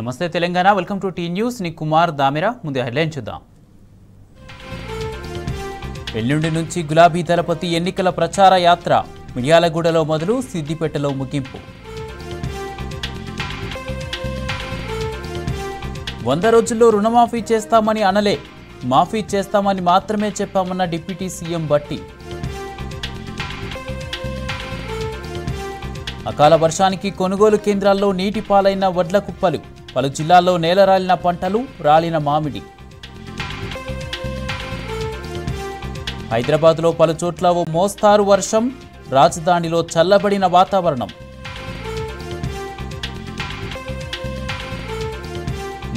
నమస్తే Telangana. Welcome to tea న్యూస్ని కుమార్ దామిరా. ముందు హెడ్లైన్ చూద్దాం. ఎల్లుండి నుంచి గులాబీ దళపతి ఎన్నికల ప్రచార యాత్ర మిర్యాలగూడలో మొదలు సిద్దిపేటలో ముగింపు. వంద రోజుల్లో రుణమాఫీ చేస్తామని అనలే మాఫీ చేస్తామని మాత్రమే చెప్పామన్న డిప్యూటీ సీఎం బట్టి. అకాల వర్షానికి కొనుగోలు కేంద్రాల్లో నీటి పాలైన వడ్ల కుప్పలు. పలు జిల్లాల్లో నేలరాలిన పంటలు రాలిన మామిడి. హైదరాబాద్లో పలు చోట్ల ఓ మోస్తారు వర్షం రాజధానిలో చల్లబడిన వాతావరణం.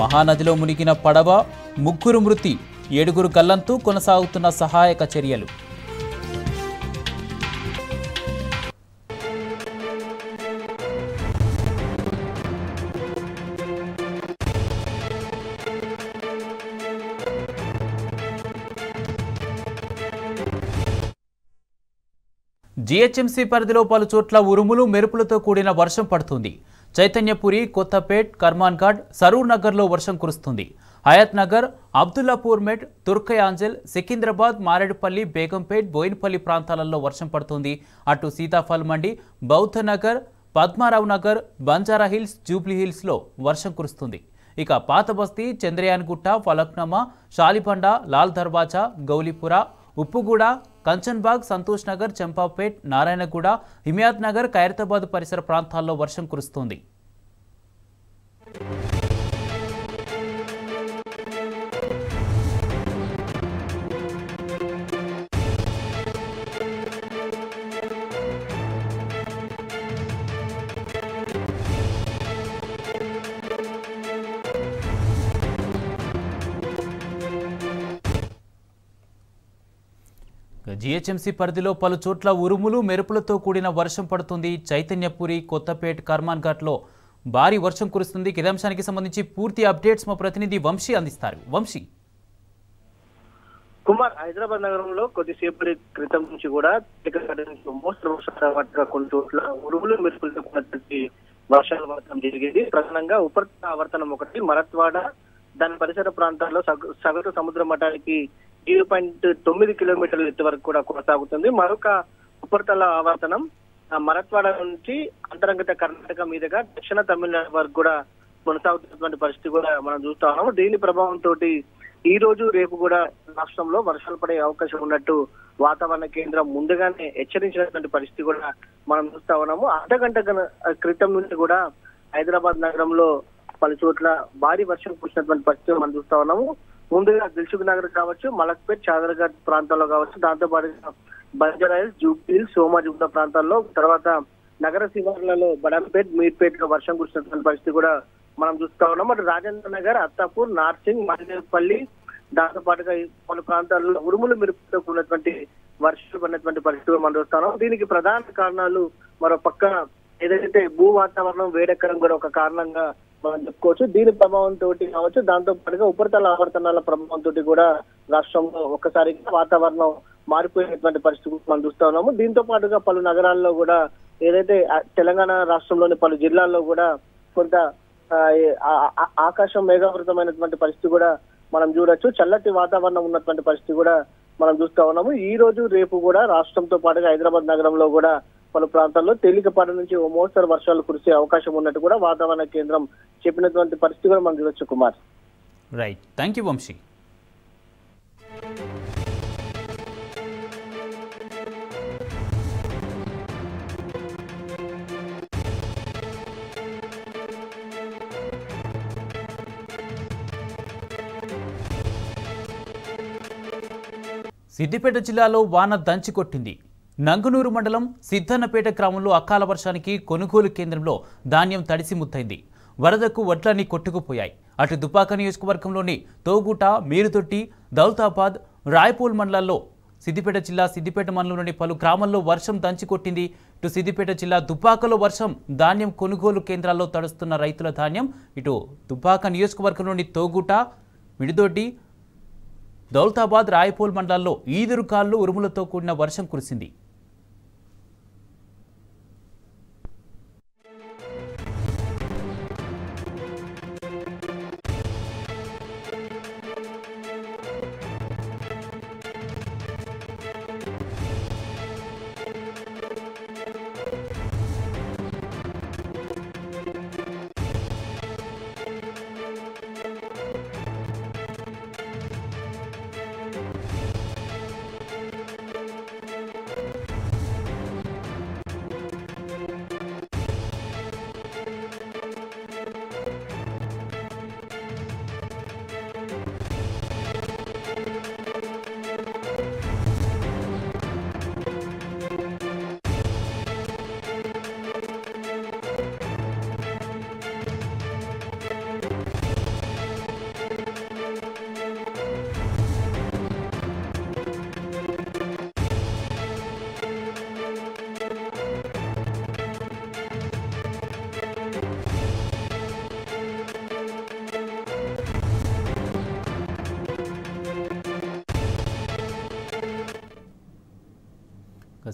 మహానదిలో మునిగిన పడవ ముగ్గురు మృతి ఏడుగురు గల్లంతూ కొనసాగుతున్న సహాయక చర్యలు. జీహెచ్ఎంసీ పరిధిలో పలు చోట్ల ఉరుములు మెరుపులతో కూడిన వర్షం పడుతుంది. చైతన్యపురి కొత్తపేట్ కర్మాన్ఘాట్ సరూర్ నగర్లో వర్షం కురుస్తుంది. హయత్ నగర్ అబ్దుల్లాపూర్ మెట్ తుర్కయాంజల్ సికింద్రాబాద్ మారేడుపల్లి బేగంపేట్ బోయినపల్లి ప్రాంతాలలో వర్షం పడుతుంది. అటు సీతాఫల్ మండి బౌద్ధ నగర్ పద్మారావు నగర్ బంజారా హిల్స్ జూబ్లీ హిల్స్లో వర్షం కురుస్తుంది. ఇక పాత బస్తీ చంద్రయాన్గుట్ట ఫలక్నమా షాలిబండ లాల్ దర్వాజా గౌలీపుర ఉప్పుగూడ కంచన్బాగ్ సంతోష్ నగర్ చంపాపేట్ నారాయణగూడ హిమాయత్ నగర్ ఖైరతాబాద్ పరిసర ప్రాంతాల్లో వర్షం కురుస్తోంది. జీహెచ్ఎంసీ పరిధిలో పలు చోట్ల ఉరుములు మెరుపులతో కూడిన వర్షం పడుతుంది. చైతన్యపురి కొత్తపేట్ కర్మాన్ఘాట్లో భారీ వర్షం కురుస్తుంది. కిదాంశానికి సంబంధించి పూర్తి అప్డేట్స్ మా ప్రతినిధి వంశీ అందిస్తారు. వంశీ. కుమార్ హైదరాబాద్ నగరంలో కొద్దిసేపటి క్రితం నుంచి కూడా మోస్తరు వర్షాలు కొన్ని చోట్ల ఉరుములు మెరుపులతో కూడినటువంటి వర్షాలు పడటం జరిగింది. ప్రధానంగా ఉపరితల ఆవర్తనం ఒకటి మరత్వాడ దాని పరిసర ప్రాంతాల్లో సగ- సగటు సముద్ర మఠానికి ఏడు పాయింట్ తొమ్మిది కిలోమీటర్ల ఎత్తు వరకు కూడా కొనసాగుతుంది. మరొక ఉపరితల ఆవర్తనం మరత్వాడ నుంచి అంతరంగత కర్ణాటక మీదుగా దక్షిణ తమిళనాడు వరకు కూడా కొనసాగుతున్నటువంటి పరిస్థితి కూడా మనం చూస్తా ఉన్నాము. దీని ప్రభావంతో ఈ రోజు రేపు కూడా రాష్ట్రంలో వర్షాలు పడే అవకాశం ఉన్నట్టు వాతావరణ కేంద్రం ముందుగానే హెచ్చరించినటువంటి పరిస్థితి కూడా మనం చూస్తా ఉన్నాము. అర్ధగంట గన- క్రితం నుంచి కూడా హైదరాబాద్ నగరంలో పలు చోట్ల భారీ వర్షం కురిసినటువంటి పరిస్థితి మనం చూస్తా ఉన్నాము. ముందుగా దిల్సుఖ్ నగర్ కావచ్చు మలక్పేట్ చాదర్ఘాట్ ప్రాంతాల్లో కావచ్చు దాంతో పాటుగా బంజారాయిల్స్ జూబ్లీ సోమాజిగుంట ప్రాంతాల్లో తర్వాత నగర శివార్లలో బడంపేట్ మీర్పేట్లో వర్షం కురిసినటువంటి పరిస్థితి కూడా మనం చూస్తా ఉన్నాం. అటు రాజేంద్ర నగర్ అత్తాపూర్ నార్సింగ్ మహదేవ్పల్లి దాంతో పాటుగా కొన్ని పలు ప్రాంతాల్లో ఉరుములు మెరుపుతో కూడినటువంటి వర్షాలు పడినటువంటి పరిస్థితులు మనం చూస్తా ఉన్నాం. దీనికి ప్రధాన కారణాలు మరో పక్క ఏదైతే భూ వాతావరణం వేడెక్కడం కూడా ఒక కారణంగా మనం చెప్పుకోవచ్చు దీని ప్రభావం తోటి కావచ్చు దాంతో పాటుగా ఉపరితల ఆవర్తనాల ప్రభావం తోటి కూడా రాష్ట్రంలో ఒక్కసారిగా వాతావరణం మారిపోయినటువంటి పరిస్థితి మనం చూస్తా ఉన్నాము. దీంతో పాటుగా పలు నగరాల్లో కూడా ఏదైతే తెలంగాణ రాష్ట్రంలోని పలు జిల్లాల్లో కూడా కొంత ఆ, ఆకాశం మేఘావృతమైనటువంటి పరిస్థితి కూడా మనం చూడొచ్చు. చల్లటి వాతావరణం ఉన్నటువంటి పరిస్థితి కూడా మనం చూస్తా ఉన్నాము. ఈ రోజు రేపు కూడా రాష్ట్రంతో పాటుగా హైదరాబాద్ నగరంలో కూడా పలు ప్రాంతాల్లో తేలికపాటి నుంచి ఓ మోస్తరు వర్షాలు కురిసే అవకాశం ఉన్నట్టు కూడా వాతావరణ కేంద్రం చెప్పినటువంటి పరిస్థితి కూడా మనం చూడొచ్చు Kumar. Right thank you Vamsi. Siddipet జిల్లాలో వాన దంచి కొట్టింది. నంగునూరు మండలం సిద్ధన్నపేట గ్రామంలో అకాల వర్షానికి కొనుగోలు కేంద్రంలో ధాన్యం తడిసి ముద్దైంది వరదకు వడ్లన్నీ కొట్టుకుపోయాయి. అటు దుపాక నియోజకవర్గంలోని తోగుట మీరుతొట్టి దౌతాబాద్ రాయపూల్ మండలాల్లో సిద్దిపేట జిల్లా సిద్దిపేట మండలంలోని పలు గ్రామాల్లో వర్షం దంచి కొట్టింది. ఇటు సిద్దిపేట జిల్లా దుబ్బాకలో వర్షం ధాన్యం కొనుగోలు కేంద్రాల్లో తడుస్తున్న రైతుల ధాన్యం ఇటు దుబ్బాక నియోజకవర్గంలోని తోగుట మిడిదొడ్డి దౌలతాబాద్ రాయపూల్ మండలాల్లో ఈదురుకాళ్ళు ఉరుములతో కూడిన వర్షం కురిసింది.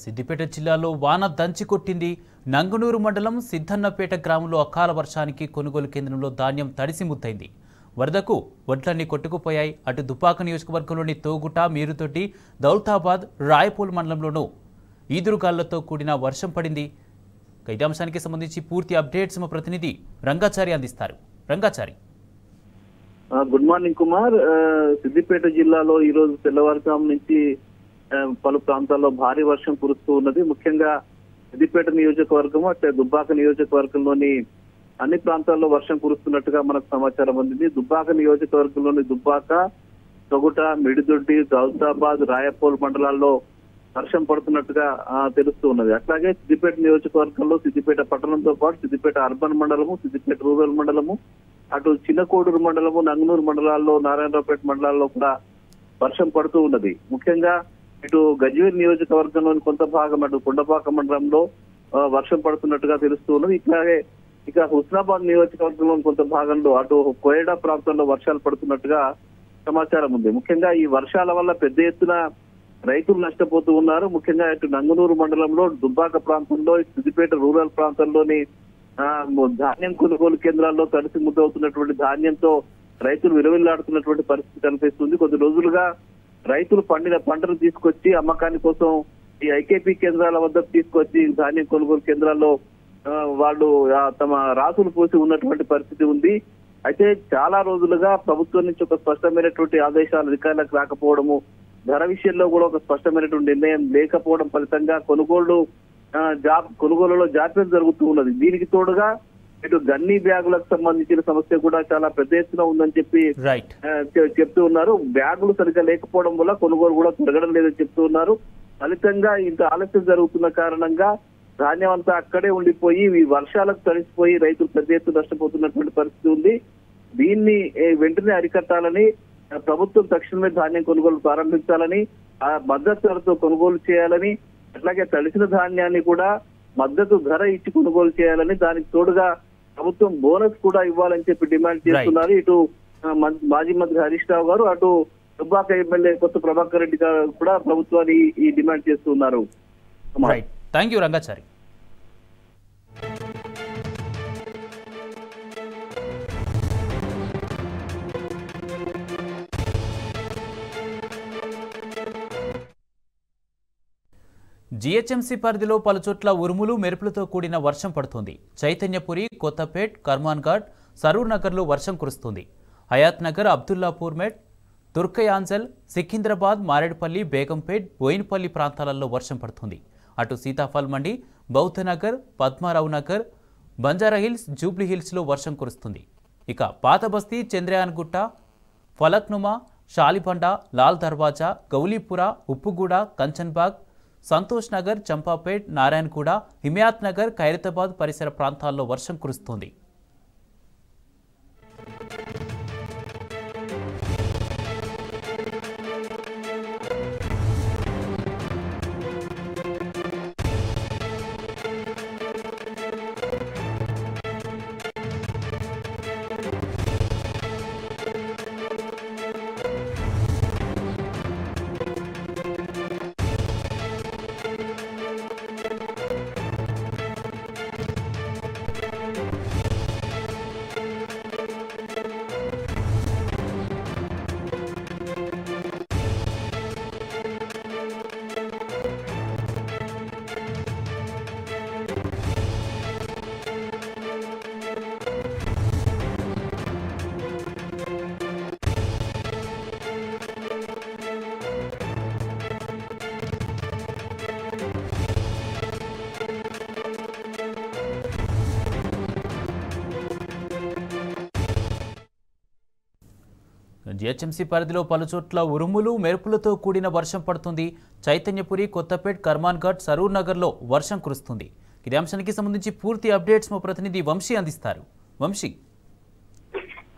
సిద్దిపేట జిల్లాలో వాన దంచి కొట్టింది. నంగునూరు మండలం సిద్ధన్నపేట గ్రామంలో అకాల వర్షానికి కొనుగోలు కేంద్రంలో ధాన్యం తడిసి ముద్దైంది వరదకు వడ్లన్నీ కొట్టుకుపోయాయి. అటు దుపాక నియోజకవర్గంలోని తోగుట మీరుతోటి దౌల్తాబాద్ రాయపూల్ మండలంలోనూ ఈదురుగాళ్ళతో కూడిన వర్షం పడింది. ఇక ఇదే సంబంధించి పూర్తి అప్డేట్స్ మా ప్రతినిధి రంగాచారి అందిస్తారు. Rangachari. Good morning Kumar. Siddipet జిల్లాలో ఈ రోజు తెల్లవారుజాము నుంచి పలు ప్రాంతాల్లో భారీ వర్షం కురుస్తూ ఉన్నది. ముఖ్యంగా సిద్దిపేట నియోజకవర్గం అట్లే దుబ్బాక నియోజకవర్గంలోని అన్ని ప్రాంతాల్లో వర్షం కురుస్తున్నట్టుగా మనకు సమాచారం అందింది. దుబ్బాక నియోజకవర్గంలోని దుబ్బాక తొగుట మిడిదొడ్డి గౌసాబాద్ రాయపోల్ మండలాల్లో వర్షం పడుతున్నట్టుగా తెలుస్తూ ఉన్నది. అట్లాగే సిద్దిపేట నియోజకవర్గంలో సిద్దిపేట పట్టణంతో పాటు సిద్దిపేట అర్బన్ మండలము సిద్దిపేట రూరల్ మండలము అటు చిన్నకోడూరు మండలము నంగనూరు మండలాల్లో నారాయణరావుపేట మండలాల్లో కూడా వర్షం పడుతూ ఉన్నది. ముఖ్యంగా ఇటు గజ్వేల్ నియోజకవర్గంలోని కొంత భాగం అటు కొండపాక మండలంలో వర్షం పడుతున్నట్టుగా తెలుస్తూ ఉన్నది. ఇట్లాగే ఇక హుస్నాబాద్ నియోజకవర్గంలోని కొంత భాగంలో అటు కోయడా ప్రాంతంలో వర్షాలు పడుతున్నట్టుగా సమాచారం ఉంది. ముఖ్యంగా ఈ వర్షాల వల్ల పెద్ద ఎత్తున రైతులు నష్టపోతూ ఉన్నారు. ముఖ్యంగా ఇటు నంగనూరు మండలంలో దుబ్బాక ప్రాంతంలో సిద్దిపేట రూరల్ ప్రాంతంలోని ఆ, ధాన్యం కొనుగోలు కేంద్రాల్లో తడిసి ముద్దవుతున్నటువంటి ధాన్యంతో రైతులు విలువెల్లాడుతున్నటువంటి పరిస్థితి కనిపిస్తుంది. కొద్ది రోజులుగా రైతులు పండిన పంటలు తీసుకొచ్చి అమ్మకాని కోసం ఈ ఐకేపీ కేంద్రాల వద్ద తీసుకొచ్చి ధాన్యం కొనుగోలు కేంద్రాల్లో వాళ్ళు తమ రాసులు పోసి ఉన్నటువంటి పరిస్థితి ఉంది. అయితే చాలా రోజులుగా ప్రభుత్వం నుంచి ఒక స్పష్టమైనటువంటి ఆదేశాలు అధికారులకు రాకపోవడము ధర విషయంలో కూడా ఒక స్పష్టమైనటువంటి నిర్ణయం లేకపోవడం ఫలితంగా కొనుగోళ్ళు జాబ్ కొనుగోలులో జాప్యం జరుగుతూ ఉన్నది. దీనికి తోడుగా ఇటు గన్నీ బ్యాగులకు సంబంధించిన సమస్య కూడా చాలా పెద్ద ఎత్తున ఉందని చెప్పి చెప్తూ ఉన్నారు. బ్యాగులు సరిగ్గా లేకపోవడం వల్ల కొనుగోలు కూడా జరగడం లేదని చెప్తూ ఉన్నారు. ఫలితంగా ఇంత ఆలస్యం జరుగుతున్న కారణంగా ధాన్యం అంతా అక్కడే ఉండిపోయి ఈ వర్షాలకు తడిసిపోయి రైతులు పెద్ద ఎత్తున నష్టపోతున్నటువంటి పరిస్థితి ఉంది. దీన్ని వెంటనే అరికట్టాలని ప్రభుత్వం తక్షణమే ధాన్యం కొనుగోలు ప్రారంభించాలని ఆ మద్దతు ధరతో కొనుగోలు చేయాలని అట్లాగే తడిసిన ధాన్యాన్ని కూడా మద్దతు ధర ఇచ్చి కొనుగోలు చేయాలని దానికి తోడుగా ప్రభుత్వం బోనస్ కూడా ఇవ్వాలని చెప్పి డిమాండ్ చేస్తున్నారు. ఇటు మాజీ మంత్రి హరీష్ రావు గారు అటు దుబ్బాక ఎమ్మెల్యే కొత్త ప్రభాకర్ రెడ్డి గారు కూడా ప్రభుత్వాన్ని ఈ డిమాండ్ చేస్తున్నారు. థ్యాంక్ యూ రంగాచారి జీహెచ్ఎంసీ పరిధిలో పలుచోట్ల ఉరుములు మెరుపులతో కూడిన వర్షం పడుతుంది. చైతన్యపురి కొత్తపేట్ కర్మాన్ఘాట్ సరూర్ నగర్లో వర్షం కురుస్తుంది. హయాత్ నగర్ అబ్దుల్లాపూర్ మెట్ తుర్కయాంజల్ సికింద్రాబాద్ మారేడుపల్లి బేగంపేట్ బోయిన్పల్లి ప్రాంతాలలో వర్షం పడుతుంది. అటు సీతాఫల్ మండి బౌద్ధనగర్ పద్మారావు నగర్ బంజారా హిల్స్ జూబ్లీ హిల్స్లో వర్షం కురుస్తుంది. ఇక పాతబస్తీ చంద్రయాన్గుట్ట ఫలక్నుమా షాలిబండ లాల్ దర్వాజా గౌలీపుర ఉప్పుగూడ కంచన్బాగ్ సంతోష్ నగర్ చంపాపేట్ నారాయణగూడ హిమయాత్ నగర్ ఖైరతాబాద్ పరిసర ప్రాంతాల్లో వర్షం కురుస్తోంది. జిహెచ్ఎంసీ పరిధిలో పలుచోట్ల ఉరుములు మెరుపులతో కూడిన వర్షం పడుతుంది. చైతన్యపురి కొత్తపేట్ కర్మాన్ఘాట్ సరూర్ నగర్లో వర్షం కురుస్తుంది. ఇదే అంశానికి సంబంధించి పూర్తి అప్డేట్స్ మా ప్రతినిధి వంశీ అందిస్తారు. వంశీ.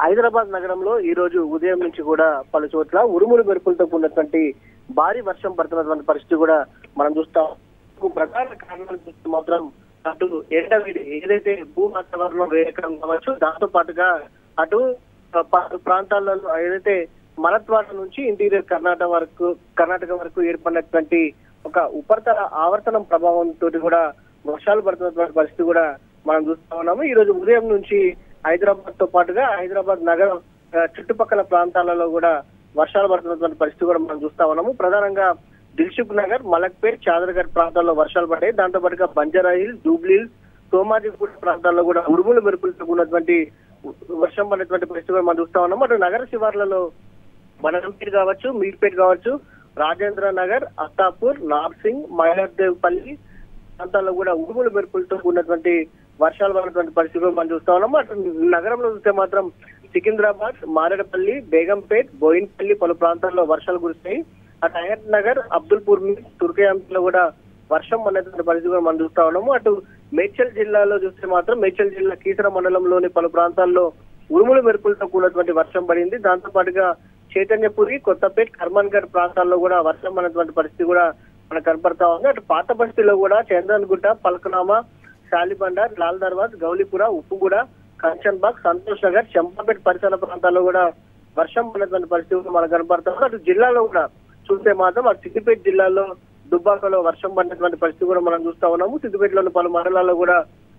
హైదరాబాద్ నగరంలో ఈ రోజు ఉదయం నుంచి కూడా పలు చోట్ల ఉరుములు మెరుపులతో కూడినటువంటి భారీ వర్షం పడుతున్నటువంటి పరిస్థితి కూడా మనం చూస్తాం ప్రధాన కారణాలు చూస్తే మాత్రం అటు ఎండ ఏదైతే భూ వాతావరణం వేయకం కావచ్చు దాంతో పాటుగా అటు ప్రాంతాలలో ఏదైతే మరత్వాడ నుంచి ఇంటీరియర్ కర్ణాటక వరకు కర్ణాటక వరకు ఏర్పడినటువంటి ఒక ఉపరితల ఆవర్తనం ప్రభావంతో కూడా వర్షాలు పడుతున్నటువంటి పరిస్థితి కూడా మనం చూస్తా ఉన్నాము. ఈ రోజు ఉదయం నుంచి హైదరాబాద్తో పాటుగా హైదరాబాద్ నగరం చుట్టుపక్కల ప్రాంతాలలో కూడా వర్షాలు పడుతున్నటువంటి పరిస్థితి కూడా మనం చూస్తా ఉన్నాము. ప్రధానంగా దిల్సుఖ్ నగర్ మలక్పేట్ చాదర్ఘర్ ప్రాంతాల్లో వర్షాలు పడ్డాయి దాంతో పాటుగా Banjara Hills Jubilee Hills Somajiguda ప్రాంతాల్లో కూడా ఉరుములు మెరుపులతో ఉన్నటువంటి వర్షం పడినటువంటి పరిస్థితి కూడా మనం చూస్తా ఉన్నాం అటు నగర శివార్లలో బనగంపేట కావచ్చు మీర్పేట కావచ్చు రాజేంద్ర నగర్ అత్తాపూర్ నార్సింగ్ మైలర్దేవ్పల్లి ప్రాంతాల్లో కూడా ఉరుములు మెరుపులతో ఉన్నటువంటి వర్షాలు పడినటువంటి పరిస్థితులు మనం చూస్తా ఉన్నాము. అటు నగరంలో చూస్తే మాత్రం సికింద్రాబాద్ మారేడపల్లి బేగంపేట్ బోయిన్పల్లి పలు ప్రాంతాల్లో వర్షాలు కురుస్తాయి. అటు అయత్ నగర్ అబ్దుల్పూర్ తుర్కయాంలో కూడా వర్షం అనేటువంటి పరిస్థితి కూడా మనం చూస్తా ఉన్నాము. అటు మేడ్చల్ జిల్లాలో చూస్తే మాత్రం మేడ్చల్ జిల్లా కీసర మండలంలోని పలు ప్రాంతాల్లో ఉరుములు మెరుపులతో కూడినటువంటి వర్షం పడింది. దాంతో పాటుగా చైతన్యపురి కొత్తపేట్ కర్మన్గఢ్ ప్రాంతాల్లో కూడా వర్షం పడినటువంటి పరిస్థితి కూడా మనకు కనపడతా ఉంది. అటు పాత బస్తీలో కూడా చంద్రన్గుట్ట పలకనామా శాలిబండర్ లాల్ దర్వాజ్ గౌలిపుర ఉప్పుగూడ కంచన్బాగ్ సంతోష్ నగర్ చంపాపేట పరిసర ప్రాంతాల్లో కూడా వర్షం పడినటువంటి పరిస్థితి కూడా మనకు కనపడతా ఉంది. అటు జిల్లాలో కూడా చూస్తే మాత్రం అటు సిద్దిపేట జిల్లాలో దుబ్బాకలో వర్షం పడినటువంటి పరిస్థితి కూడా మనం చూస్తా ఉన్నాము. సిద్దిపేటలోని పలు మండలాల్లో కూడా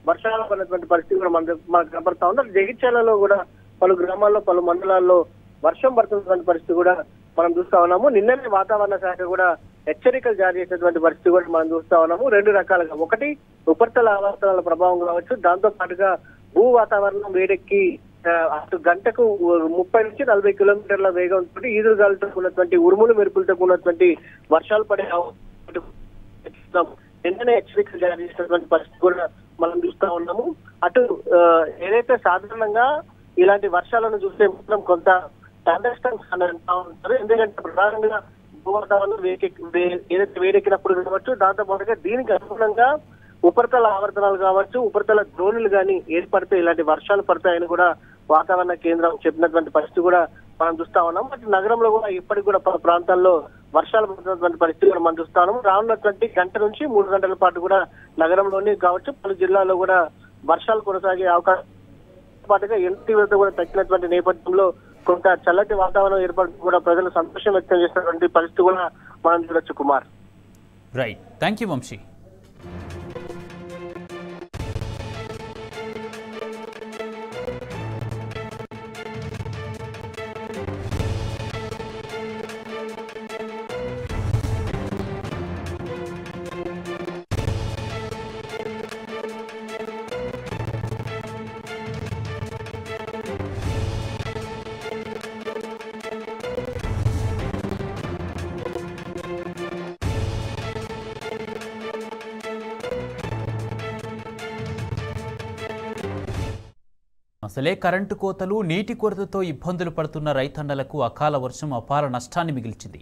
వర్షాలు పడినటువంటి పరిస్థితి కూడా మన మనకు కనపడతా ఉంది. జగిత్యాలలో కూడా పలు గ్రామాల్లో పలు మండలాల్లో వర్షం పడుతున్నటువంటి పరిస్థితి కూడా మనం చూస్తా ఉన్నాము. నిన్ననే వాతావరణ శాఖ కూడా హెచ్చరికలు జారీ చేసినటువంటి పరిస్థితి కూడా మనం చూస్తా ఉన్నాము. రెండు రకాలుగా. ఒకటి ఉపరితల ఆవర్తనాల ప్రభావం కావచ్చు. దాంతో పాటుగా భూ వాతావరణం వేడెక్కి అటు గంటకు ముప్పై నుంచి నలభై కిలోమీటర్ల వేగంతో ఈదురుగాలతో ఉన్నటువంటి ఉరుములు మెరుపులతో ఉన్నటువంటి వర్షాలు పడే అవకాశం నిన్ననే హెచ్చరికలు జారీ చేసినటువంటి పరిస్థితి కూడా మనం చూస్తా ఉన్నాము. అటు ఏదైతే సాధారణంగా ఇలాంటి వర్షాలను చూస్తే మాత్రం కొంత థండర్స్టామ్స్ అని అంటా ఉంటారు. ఎందుకంటే ప్రధానంగా భూవాతావరణం వేకెక్కి వే- ఏదైతే వేడెక్కినప్పుడు కావచ్చు దాంతో పాటుగా దీనికి అనుగుణంగా ఉపరితల ఆవర్తనాలు కావచ్చు ఉపరితల ద్రోణులు కానీ ఏర్పడితే ఇలాంటి వర్షాలు పడతాయని కూడా వాతావరణ కేంద్రం చెప్పినటువంటి పరిస్థితి కూడా మనం చూస్తా ఉన్నాం నగరంలో కూడా ఇప్పటికి కూడా పలు ప్రాంతాల్లో వర్షాలు పడుతున్నటువంటి పరిస్థితి మనం చూస్తాము రానున్నటువంటి గంట నుంచి మూడు గంటల పాటు కూడా నగరంలోని కావచ్చు పలు జిల్లాల్లో కూడా వర్షాలు కొనసాగే అవకాశం పాటుగా ఎండ తీవ్రత కూడా తగ్గినటువంటి నేపథ్యంలో కొంత చల్లటి వాతావరణం ఏర్పడి కూడా ప్రజలు సంతోషం వ్యక్తం చేసినటువంటి పరిస్థితి కూడా మనం చూడొచ్చు Kumar. Right thank you Vamsi అసలే కరెంటు కోతలు నీటి కొరతతో ఇబ్బందులు పడుతున్న రైతన్నలకు అకాల వర్షం అపార నష్టాన్ని మిగిల్చింది.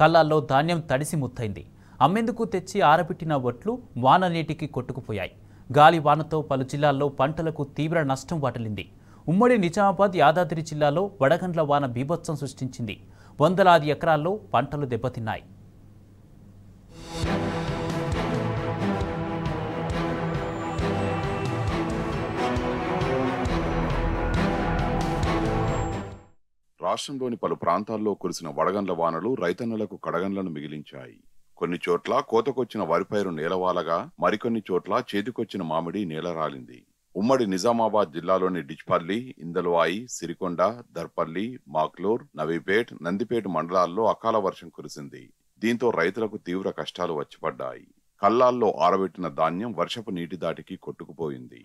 కళ్ళాల్లో ధాన్యం తడిసి ముత్తైంది. అమ్మేందుకు తెచ్చి ఆరబెట్టిన వడ్లు వాన నీటికి కొట్టుకుపోయాయి. గాలి వానతో పలు జిల్లాల్లో పంటలకు తీవ్ర నష్టం వాటిల్లింది. ఉమ్మడి నిజామాబాద్ యాదాద్రి జిల్లాలో వడగండ్ల వాన బీభత్సం సృష్టించింది. వందలాది ఎకరాల్లో పంటలు దెబ్బతిన్నాయి. రాష్ట్రంలోని పలు ప్రాంతాల్లో కురిసిన వడగండ్ల వానలు రైతన్నలకు కడగండ్లను మిగిలించాయి. కొన్ని చోట్ల కోతకొచ్చిన వరిపైరు నేలవాలగా మరికొన్ని చోట్ల చేతికొచ్చిన మామిడి నేలరాలింది. ఉమ్మడి నిజామాబాద్ జిల్లాలోని డిచ్పల్లి ఇందలవాయి సిరికొండ దర్పల్లి మాక్లూర్ నవీపేట్ నందిపేట మండలాల్లో అకాల వర్షం కురిసింది. దీంతో రైతులకు తీవ్ర కష్టాలు వచ్చిపడ్డాయి. కల్లాల్లో ఆరబెట్టిన ధాన్యం వర్షపు నీటి దాటికి కొట్టుకుపోయింది.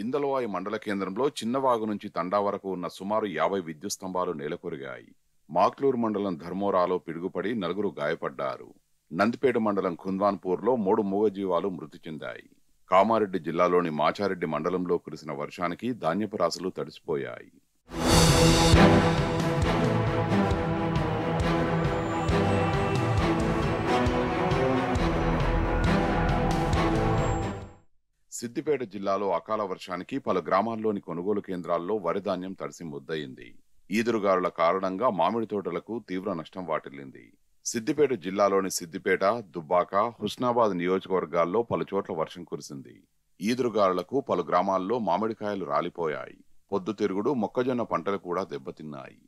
ఇందలవాయి మండల కేంద్రంలో చిన్నవాగు నుంచి తండా వరకు ఉన్న సుమారు యాభై విద్యుత్ స్తంభాలు నేలకొరిగాయి. మాక్లూరు మండలం ధర్మోరాలో పిడుగుపడి నలుగురు గాయపడ్డారు. నందిపేట మండలం కుంద్వాన్పూర్లో మూడు మూగజీవాలు మృతి చెందాయి. కామారెడ్డి జిల్లాలోని మాచారెడ్డి మండలంలో కురిసిన వర్షానికి ధాన్యపు రాసులు తడిసిపోయాయి. సిద్దిపేట జిల్లాలో అకాల వర్షానికి పలు గ్రామాల్లోని కొనుగోలు కేంద్రాల్లో వరిధాన్యం తడిసి ముద్దయింది. ఈదురుగారుల కారణంగా మామిడి తోటలకు తీవ్ర నష్టం వాటిల్లింది. సిద్దిపేట జిల్లాలోని సిద్దిపేట దుబ్బాక హుస్నాబాద్ నియోజకవర్గాల్లో పలుచోట్ల వర్షం కురిసింది. ఈదురుగారులకు పలు గ్రామాల్లో మామిడికాయలు రాలిపోయాయి. పొద్దుతిరుగుడు మొక్కజొన్న పంటలు కూడా దెబ్బతిన్నాయి.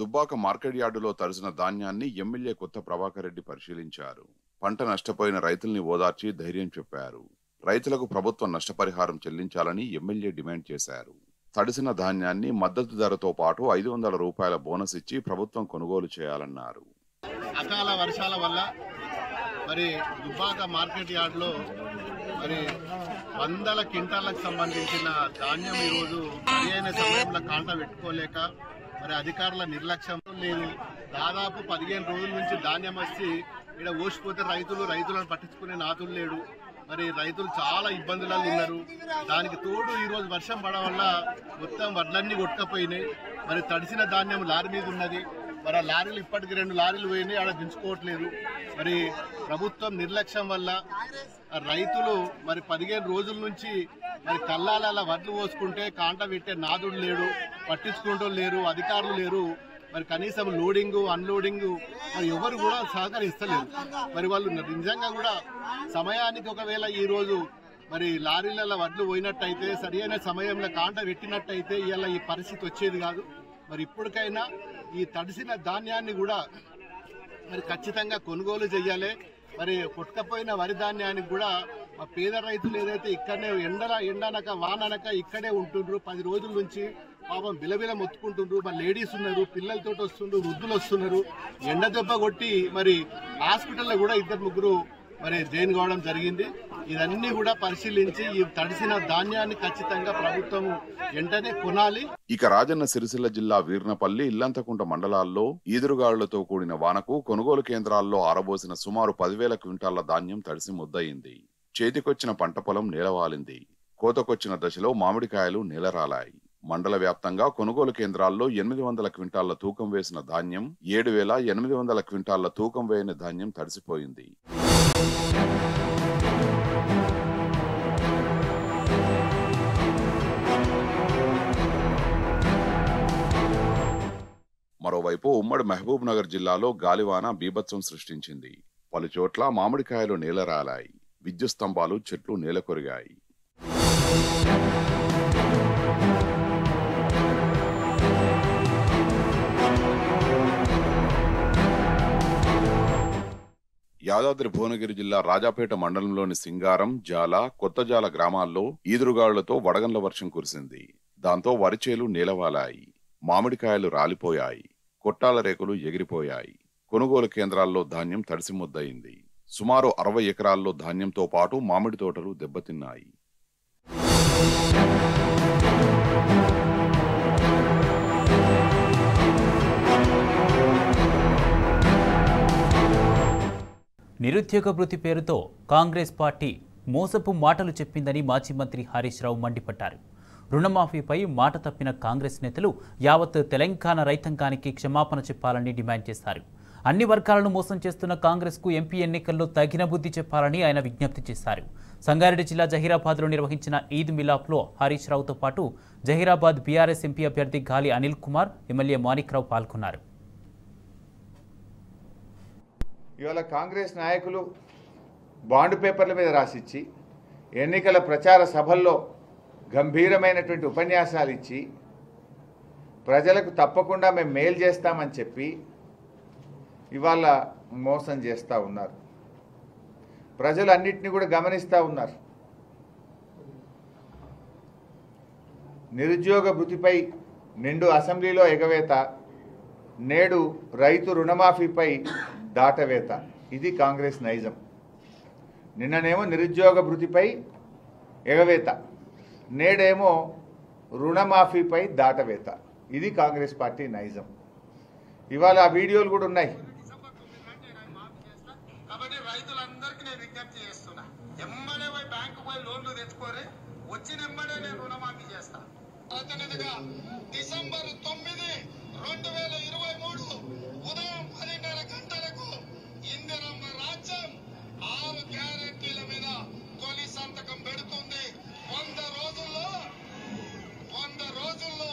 దుబ్బాక మార్కెట్ యార్డులో తడిసిన ధాన్యాన్ని ఎమ్మెల్యే కొత్త ప్రభాకర్ రెడ్డి పరిశీలించారు. పంట నష్టపోయిన రైతుల్ని ఓదార్చి ధైర్యం చెప్పారు. రైతులకు ప్రభుత్వం నష్టపరిహారం చెల్లించాలని ఎమ్మెల్యే డిమాండ్ చేశారు. తడిసిన ధాన్యాన్ని మద్దతు ధరతో పాటు ఐదు వందల రూపాయల బోనస్ ఇచ్చి ప్రభుత్వం కొనుగోలు చేయాలన్నారు. అకాల వర్షాల వల్ల మరి దుబ్బాక మార్కెట్ యార్డ్లో మరి వందల క్వింటాలకు సంబంధించిన ధాన్యం ఈరోజు సరైన సమయంలో కాంట పెట్టుకోలేక మరి అధికారుల నిర్లక్ష్యం లేదు. దాదాపు పదిహేను రోజుల నుంచి ధాన్యం వచ్చి ఇక్కడ ఓసిపోతే రైతులు రైతులను పట్టించుకునే నాతులు లేడు. మరి రైతులు చాలా ఇబ్బందులలో ఉన్నారు. దానికి తోడు ఈరోజు వర్షం పడడం వల్ల మొత్తం వడ్లన్నీ కొట్టుకపోయినాయి. మరి తడిసిన ధాన్యం లారీ మీద ఉన్నది. మరి ఆ లారీలు ఇప్పటికి రెండు లారీలు పోయినాయి ఆడ దించుకోవట్లేదు. మరి ప్రభుత్వం నిర్లక్ష్యం వల్ల రైతులు మరి పదిహేను రోజుల నుంచి మరి కల్లాల వడ్లు పోసుకుంటే కాంట పెట్టే నాదుడు లేడు పట్టించుకుంటూ లేరు అధికారులు లేరు. మరి కనీసం లోడింగ్ అన్లోడింగ్ మరి ఎవరు కూడా సహకరిస్తలేరు. మరి వాళ్ళు నిజంగా కూడా సమయానికి ఒకవేళ ఈ రోజు మరి లారీలలో వడ్లు పోయినట్టయితే సరైన సమయంలో కాంట పెట్టినట్టయితే ఇలా ఈ పరిస్థితి వచ్చేది కాదు. మరి ఇప్పటికైనా ఈ తడిసిన ధాన్యాన్ని కూడా మరి ఖచ్చితంగా కొనుగోలు చేయాలి మరి కొట్టుకపోయిన వరి ధాన్యానికి కూడా మా పేద రైతులు ఏదైతే ఇక్కడనే ఎండల ఎండనక వాననక ఇక్కడే ఉంటుండ్రు. పది రోజుల నుంచి పాపం బిలబిల మొత్తుకుంటుండ్రు. మరి లేడీస్ ఉన్నారు పిల్లలతో వస్తుండ్రు వృద్ధులు వస్తున్నారు. ఎండ దెబ్బ కొట్టి మరి హాస్పిటల్లో కూడా ఇద్దరు ముగ్గురు మరి జైన్ కావడం జరిగింది. ఇదన్నీ కూడా పరిశీలించి ఈ తడిసిన ధాన్యాన్ని ఖచ్చితంగా ప్రభుత్వం వెంటనే కొనాలి. ఇక రాజన్న సిరిసిల్ల జిల్లా వీర్నపల్లి ఇల్లంతకుంట మండలాల్లో ఈదురుగాళ్ళతో కూడిన వానకు కొనుగోలు కేంద్రాల్లో ఆరబోసిన సుమారు పదివేల క్వింటాళ్ళ ధాన్యం తడిసి ముద్దయింది. చేతికొచ్చిన పంట పొలం నేలవాలింది కోతకొచ్చిన దశలో మామిడికాయలు నేలరాలాయి మండల వ్యాప్తంగా కొనుగోలు కేంద్రాల్లో ఎనిమిది వందల క్వింటాళ్ళ తూకం వేసిన ధాన్యం ఏడు వేల ఎనిమిది వందల క్వింటాళ్ళ తూకం వేయని ధాన్యం తడిసిపోయింది. మరోవైపు ఉమ్మడి మహబూబ్ నగర్ జిల్లాలో గాలివాన బీభత్సం సృష్టించింది. పలుచోట్ల మామిడికాయలు నేలరాలాయి విద్యుత్ స్తంభాలు చెట్లు నేలకొరిగాయి. యాదాద్రి భువనగిరి జిల్లా రాజాపేట మండలంలోని సింగారం జాల కొత్తజాల గ్రామాల్లో ఈదురుగాళ్ళతో వడగండ్ల వర్షం కురిసింది. దాంతో వరిచేలు నేలవాలాయి. మామిడికాయలు రాలిపోయాయి. కొట్టాల రేకులు ఎగిరిపోయాయి. కొనుగోలు కేంద్రాల్లో ధాన్యం తడిసి ముద్దయింది సుమారు అరవై ఎకరాల్లో ధాన్యంతో పాటు మామిడి తోటలు దెబ్బతిన్నాయి. నిరుద్యోగ వృత్తి పేరుతో కాంగ్రెస్ పార్టీ మోసపు మాటలు చెప్పిందని మాజీ మంత్రి హరీష్ రావు మండిపడ్డారు. రుణమాఫీపై మాట తప్పిన కాంగ్రెస్ నేతలు యావత్ తెలంగాణ రైతాంగానికి క్షమాపణ చెప్పాలని డిమాండ్ చేశారు. అన్ని వర్గాలను మోసం చేస్తున్న కాంగ్రెస్కు ఎంపీ ఎన్నికల్లో తగిన బుద్ధి చెప్పాలని ఆయన విజ్ఞప్తి చేశారు. సంగారెడ్డి జిల్లా జహీరాబాద్లో నిర్వహించిన ఈద్ మిలాప్లో హరీష్ రావుతో పాటు జహీరాబాద్ బీఆర్ఎస్ ఎంపీ అభ్యర్థి గాలి అనిల్ కుమార్ ఎమ్మెల్యే మాణిక్రావు పాల్గొన్నారు. ఇవాళ కాంగ్రెస్ నాయకులు బాండ్ పేపర్ల మీద రాసిచ్చి ఎన్నికల ప్రచార సభల్లో గంభీరమైనటువంటి ఉపన్యాసాలు ఇచ్చి ప్రజలకు తప్పకుండా మేము మేలు చేస్తామని చెప్పి ఇవాళ మోసం చేస్తూ ఉన్నారు. ప్రజలు అన్నింటినీ కూడా గమనిస్తూ ఉన్నారు. నిరుద్యోగ భృతిపై నిండు అసెంబ్లీలో ఎగవేత నేడు రైతు రుణమాఫీపై దాటవేత. ఇది కాంగ్రెస్ నైజం. నిన్ననేమో నిరుద్యోగ భృతిపై ఎగవేత. నేడేమో రుణమాఫీపై దాటవేత. ఇది కాంగ్రెస్ పార్టీ నైజం. ఇవాళ ఆ వీడియోలు కూడా ఉన్నాయి. కాబట్టి రైతులందరికీ నేను విజ్ఞప్తి చేస్తున్నా. ఎమ్మడే పోయి బ్యాంకు పోయి లోన్లు తెచ్చుకోరి వచ్చిన ఎమ్మడే నేను రుణమాఫీ చేస్తా. ప్రతినిధిగా డిసెంబర్ తొమ్మిది రెండు వేల ఇరవై మూడు ఉదయం పదిన్నర ఇందిరమ్మ రాజ్యం ఆరు గ్యారెంటీల మీద తొలి సంతకం పెడుతుంది వంద రోజుల్లో వంద రోజుల్లో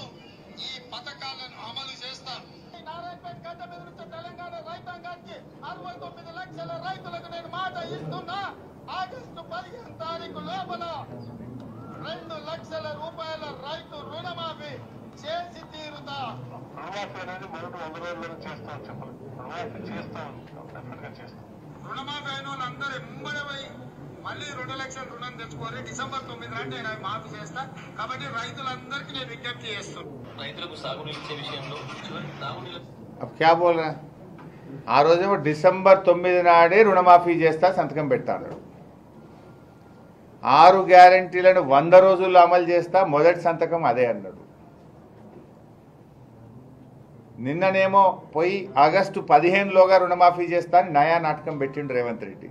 ఈ పథకాలను అమలు చేస్తాం నారాయణపేట గడ్డ మీద నుంచి తెలంగాణ రైతాంగానికి అరవై తొమ్మిది లక్షల రైతులకు నేను మాట ఇస్తున్నా ఆగస్టు పదిహేను తారీఖు లోపల రెండు లక్షల రూపాయల రైతు రుణమాఫీ చేసి తీరుతా రుణమాఫీ అనేది మొదటి వంద రోజుల్లో చేస్తాం చెప్పాలి రుణమాఫీ చేస్తాం డెఫినెట్గా చేస్తాం రుణమాఫీ అయిన వాళ్ళందరూ ఎంబడి పోయి మళ్ళీ రెండు లక్షల రుణం తెచ్చుకోవాలి డిసెంబర్ తొమ్మిది నాటి నేను మాఫీ చేస్తా. కాబట్టి రైతులందరికీ నేను విజ్ఞప్తి చేస్తున్నాను రైతులకు సాగునీరు ఇచ్చే విషయంలో సాగునీరు క్యా బోల్ ఆ రోజు డిసెంబర్ తొమ్మిది నాడే రుణమాఫీ చేస్తా సంతకం పెడతాడు ఆరు గ్యారంటీలను వంద రోజుల్లో అమలు చేస్తా మొదటి సంతకం అదే అన్నాడు. నిన్ననేమో పోయి ఆగస్టు పదిహేనులోగా రుణమాఫీ చేస్తా అని నయా నాటకం పెట్టిండు రేవంత్ రెడ్డి.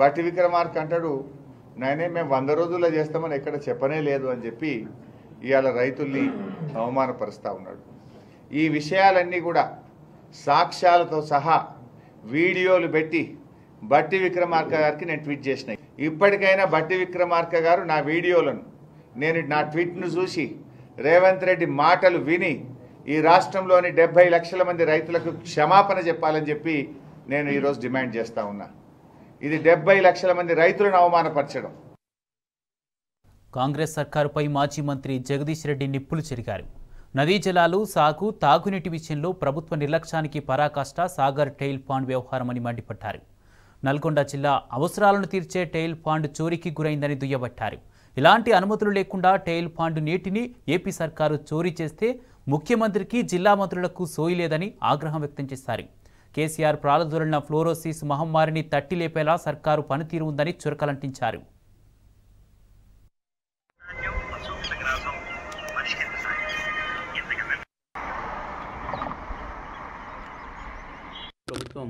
బట్టి విక్రమార్క అంటాడు నాయనే మేము వంద రోజుల్లో చేస్తామని ఎక్కడ చెప్పనే లేదు అని చెప్పి ఇవాళ రైతుల్ని అవమానపరుస్తూ ఉన్నాడు. ఈ విషయాలన్నీ కూడా సాక్ష్యాలతో సహా వీడియోలు పెట్టి బట్టి విక్రమార్క గారికి నేను ట్వీట్ చేసిన. ఇప్పటికైనా బట్టి విక్రమార్క గారు నా వీడియోలను నేను నా ట్వీట్ను చూసి రేవంత్ రెడ్డి మాటలు విని ఈ రాష్ట్రంలోని డెబ్బై లక్షల మంది రైతులకు క్షమాపణ చెప్పాలని చెప్పి నేను ఈరోజు డిమాండ్ చేస్తూ ఉన్నా. ఇది డెబ్బై లక్షల మంది రైతులను అవమానపరచడం. కాంగ్రెస్ సర్కారుపై మాజీ మంత్రి జగదీష్ రెడ్డి నిప్పులు చెరిగారు. నదీ జలాలు సాగు తాగునీటి విషయంలో ప్రభుత్వ నిర్లక్ష్యానికి పరాకాష్ట సాగర్ టెయిల్ పాండ్ వ్యవహారమని మండిపడ్డారు. నల్గొండ జిల్లా అవసరాలను తీర్చే టెయిల్ పాండ్ చోరీకి గురైందని దుయ్యబట్టారు. ఇలాంటి అనుమతులు లేకుండా టెయిల్ పాండ్ నీటిని ఏపీ సర్కారు చోరీ చేస్తే ముఖ్యమంత్రికి జిల్లా మంత్రులకు సోయి లేదని ఆగ్రహం వ్యక్తం చేశారు. కేసీఆర్ ప్రాలదొరిన ఫ్లోరోసిస్ మహమ్మారిని తట్టిలేపేలా సర్కారు పనితీరు ఉందని చురకలంటించారు. ప్రభుత్వం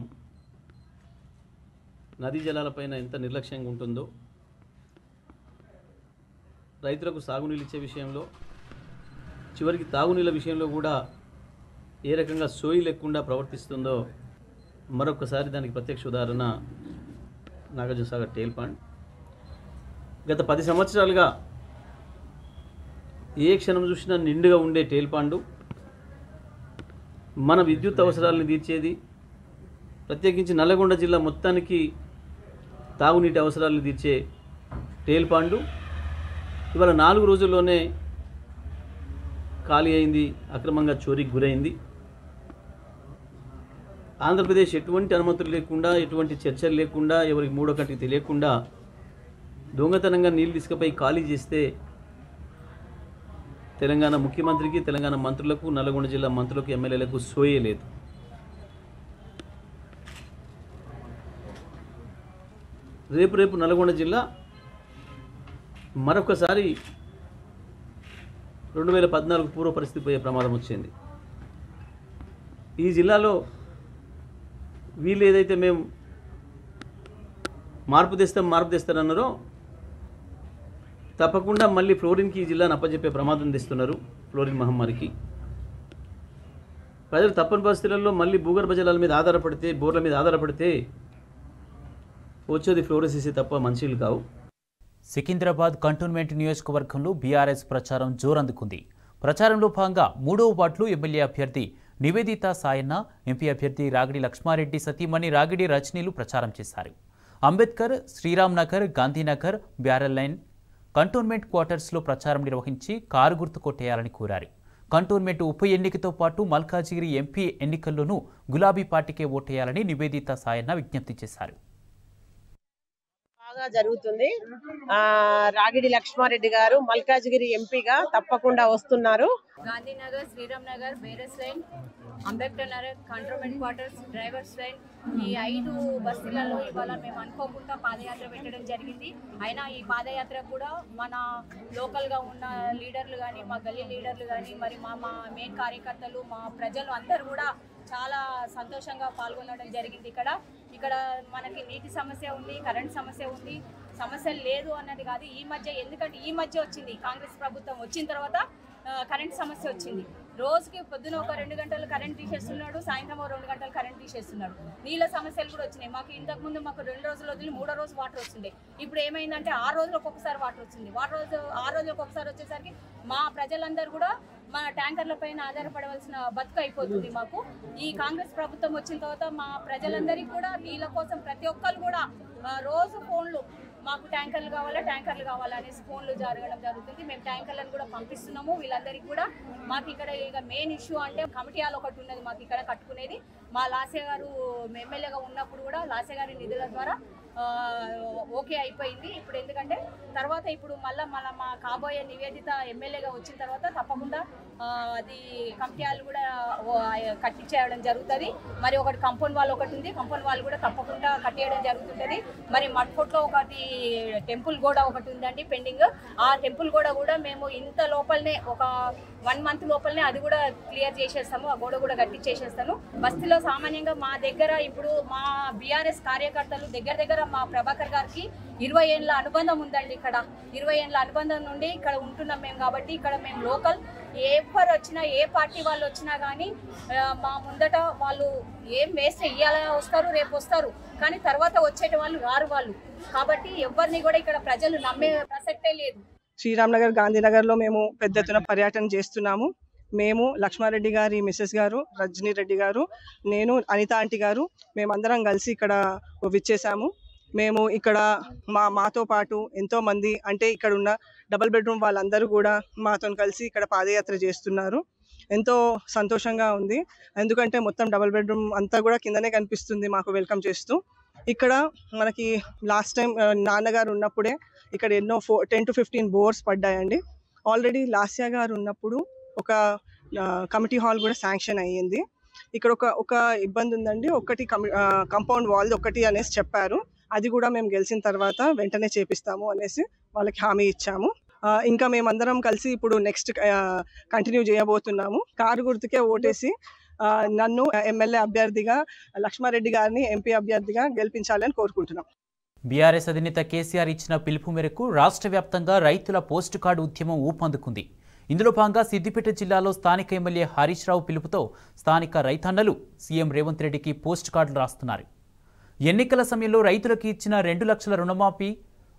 నదీ జలాలపైన ఎంత నిర్లక్ష్యంగా ఉంటుందో రైతులకు సాగునీళ్ళు ఇచ్చే విషయంలో చివరికి తాగునీళ్ళ విషయంలో కూడా ఏ రకంగా సోయి లేకుండా ప్రవర్తిస్తుందో మరొకసారి దానికి ప్రత్యక్ష ఉదాహరణ నాగార్జున సాగర్ టేల్ పాండ్. గత పది సంవత్సరాలుగా ఏ క్షణం చూసినా నిండుగా ఉండే టేల్ పాండు. మన విద్యుత్ అవసరాలను తీర్చేది ప్రత్యేకించి నల్లగొండ జిల్లా మొత్తానికి తాగునీటి అవసరాలను తీర్చే టేల్పాండు ఇవాళ నాలుగు రోజుల్లోనే ఖాళీ అయింది అక్రమంగా చోరీకి గురైంది. ఆంధ్రప్రదేశ్ ఎటువంటి అనుమతులు లేకుండా ఎటువంటి చర్చలు లేకుండా ఎవరికి మూడో కంటికి తెలియకుండా దొంగతనంగా నీళ్ళు తీసుకుపోయి ఖాళీ చేస్తే తెలంగాణ ముఖ్యమంత్రికి తెలంగాణ మంత్రులకు నల్గొండ జిల్లా మంత్రులకు ఎమ్మెల్యేలకు సోయే లేదు. రేపు రేపు నల్గొండ జిల్లా మరొకసారి రెండు వేల పద్నాలుగు పూర్వ పరిస్థితి పోయే ప్రమాదం వచ్చింది. ఈ జిల్లాలో వీళ్ళు ఏదైతే మేము మార్పు తెస్తాం మార్పు తెస్తారన్నారో తప్పకుండా మళ్ళీ ఫ్లోరిన్కి ఈ జిల్లాను అప్పచెప్పే ప్రమాదం తెస్తున్నారు ఫ్లోరిన్ మహమ్మారికి. ప్రజలు తప్పని పరిస్థితులలో మళ్ళీ భూగర్భ జలాల మీద ఆధారపడితే బోర్ల మీద ఆధారపడితే వచ్చేది ఫ్లోరోసిస్ తప్ప మనుషులు కావు. సికింద్రాబాద్ కంటోన్మెంట్ నియోజకవర్గంలో బీఆర్ఎస్ ప్రచారం జోరందుకుంది. ప్రచారంలో భాగంగా మూడవ వార్డులో ఎమ్మెల్యే అభ్యర్థి నివేదిత సాయన్న ఎంపీ అభ్యర్థి రాగిడి లక్ష్మారెడ్డి సతీమణి రాగిడి రజనీలు ప్రచారం చేశారు. Ambedkar Sriram Nagar Gandhinagar barrel line cantonment క్వార్టర్స్లో ప్రచారం నిర్వహించి కారు గుర్తు కొట్టేయాలని కోరారు. కంటోన్మెంట్ ఉప ఎన్నికతో పాటు మల్కాజిగిరి ఎంపీ ఎన్నికల్లోనూ గులాబీ పార్టీకే ఓటేయాలని నివేదిత సాయన్న విజ్ఞప్తి చేశారు. బాగా జరుగుతుంది. ఆ రాగిడి లక్ష్మారెడ్డి గారు మల్కాజ్గిరి ఎంపీగా తప్పకుండా వస్తున్నారు. Gandhinagar Sriram Nagar బేరస్ line Ambedkar Nagar cantonment quarters drivers line ఈ ఐదు బస్సులలో ఇవాళ మేము అనుకోకుండా పాదయాత్ర పెట్టడం జరిగింది. అయినా ఈ పాదయాత్ర కూడా మన లోకల్గా ఉన్న లీడర్లు కానీ మా గల్లీ లీడర్లు కానీ మరి మా మా మెయిన్ కార్యకర్తలు మా ప్రజలు అందరూ కూడా చాలా సంతోషంగా పాల్గొనడం జరిగింది ఇక్కడ. ఇక్కడ మనకి నీటి సమస్య ఉంది కరెంట్ సమస్య ఉంది సమస్య లేదు అన్నది కాదు. ఈ మధ్య ఎందుకంటే ఈ మధ్య వచ్చింది కాంగ్రెస్ ప్రభుత్వం వచ్చిన తర్వాత కరెంట్ సమస్య వచ్చింది. రోజుకి పొద్దున ఒక రెండు గంటలు కరెంట్ తీసేస్తున్నాడు సాయంత్రం ఒక రెండు గంటలు కరెంట్ తీసేస్తున్నాడు. నీళ్ళ సమస్యలు కూడా వచ్చినాయి. మాకు ఇంతకు ముందు మాకు రెండు రోజులు వదిలి మూడో రోజు వాటర్ వస్తుండే. ఇప్పుడు ఏమైందంటే ఆరు రోజులకు ఒక్కొక్కసారి వాటర్ వచ్చింది వాటర్ రోజు ఆరు రోజులకు ఒకసారి వచ్చేసరికి మా ప్రజలందరూ కూడా మన ట్యాంకర్ల పైన ఆధారపడవలసిన బతుకు అయిపోతుంది మాకు. ఈ కాంగ్రెస్ ప్రభుత్వం వచ్చిన తర్వాత మా ప్రజలందరికీ కూడా నీళ్ళ కోసం ప్రతి ఒక్కరు కూడా రోజు ఫోన్లు మాకు ట్యాంకర్లు కావాలా ట్యాంకర్లు కావాలా అనేసి ఫోన్లు జరగడం జరుగుతుంది. మేము ట్యాంకర్లను కూడా పంపిస్తున్నాము. వీళ్ళందరికీ కూడా మాకు ఇక్కడ ఇక మెయిన్ ఇష్యూ అంటే కమిటీ హాల్ ఒకటి ఉన్నది మాకు ఇక్కడ కట్టుకునేది. మా లాసే గారు ఎమ్మెల్యేగా ఉన్నప్పుడు కూడా లాసే గారి నిధుల ద్వారా ఓకే అయిపోయింది. ఇప్పుడు ఎందుకంటే తర్వాత ఇప్పుడు మళ్ళీ మళ్ళీ మా కాబోయే నివేదిత ఎమ్మెల్యేగా వచ్చిన తర్వాత తప్పకుండా అది కమిటీ కూడా కట్టించేయడం జరుగుతుంది. మరి ఒకటి కంపౌండ్ వాల్ ఒకటి ఉంది. కంపౌండ్ వాల్ కూడా తప్పకుండా కట్టేయడం జరుగుతుంటుంది. మరి మట్కోట్లో ఒకటి టెంపుల్ గోడ ఒకటి ఉందండి పెండింగ్. ఆ టెంపుల్ గోడ కూడా మేము ఇంత లోపలనే ఒక వన్ మంత్ లోపలనే అది కూడా క్లియర్ చేసేస్తాము. ఆ గోడ కూడా కట్టించేసేస్తాను బస్తీలో సామాన్యంగా మా దగ్గర ఇప్పుడు మా బీఆర్ఎస్ కార్యకర్తలు దగ్గర దగ్గర మా ప్రభాకర్ గారికి ఇరవై ఏళ్ళ అనుబంధం ఉందండి ఇక్కడ. ఇరవై ఏళ్ళ అనుబంధం నుండి ఇక్కడ ఉంటున్నాం మేము కాబట్టి ఇక్కడ మేము లోకల్. ఎవరు వచ్చినా ఏ పార్టీ వాళ్ళు వచ్చినా కానీ మా ముందట వాళ్ళు ఏం వేస్తే ఇవాళ వస్తారు రేపు వస్తారు. కానీ తర్వాత వచ్చేట వాళ్ళు రారు వాళ్ళు. కాబట్టి ఎవరిని కూడా ఇక్కడ ప్రజలు నమ్మే ప్రసక్తే లేదు. శ్రీరామ్నగర్ గాంధీనగర్లో మేము పెద్ద ఎత్తున పర్యటన చేస్తున్నాము. మేము లక్ష్మారెడ్డి గారి మిస్సెస్ గారు రజనీ రెడ్డి గారు నేను అనిత ఆంటీ గారు మేమందరం కలిసి ఇక్కడ విచ్చేసాము మేము ఇక్కడ మా మాతో పాటు ఎంతో మంది అంటే ఇక్కడ ఉన్న డబుల్ బెడ్రూమ్ వాళ్ళందరూ కూడా మాతో కలిసి ఇక్కడ పాదయాత్ర చేస్తున్నారు. ఎంతో సంతోషంగా ఉంది. ఎందుకంటే మొత్తం డబుల్ బెడ్రూమ్ అంతా కూడా కిందనే కనిపిస్తుంది మాకు వెల్కమ్ చేస్తూ. ఇక్కడ మనకి లాస్ట్ టైం నాన్నగారు ఉన్నప్పుడే ఇక్కడ ఎన్నో four ten to fifteen bores పడ్డాయండి. Already Lasya గారు ఉన్నప్పుడు ఒక కమిటీ హాల్ కూడా శాంక్షన్ అయ్యింది. ఇక్కడ ఒక ఒక ఇబ్బంది ఉందండి ఒకటి కంపౌండ్ వాల్ ఒకటి అనేసి చెప్పారు. అది కూడా మేము గెలిచిన తర్వాత వెంటనే చేపిస్తాము అనేసి వాళ్ళకి హామీ ఇచ్చాము. ఇంకా మేమందరం కలిసి ఇప్పుడు నెక్స్ట్ కంటిన్యూ చేయబోతున్నాము. కారు గుర్తుకే ఓటేసి నన్ను ఎమ్మెల్యే అభ్యర్థిగా లక్ష్మారెడ్డి గారిని ఎంపీ అభ్యర్థిగా గెలిపించాలని కోరుకుంటున్నాం. బీఆర్ఎస్ అధినేత కేసీఆర్ ఇచ్చిన పిలుపు మేరకు రాష్ట్ర వ్యాప్తంగా రైతుల పోస్ట్ కార్డు ఉద్యమం ఊపందుకుంది. ఇందులో భాగంగా సిద్దిపేట జిల్లాలో స్థానిక ఎమ్మెల్యే హరీష్ రావు పిలుపుతో స్థానిక రైతన్నలు సీఎం రేవంత్ రెడ్డికి పోస్ట్ కార్డులు రాస్తున్నారు. ఎన్నికల సమయంలో రైతులకు ఇచ్చిన రెండు లక్షల రుణమాఫీ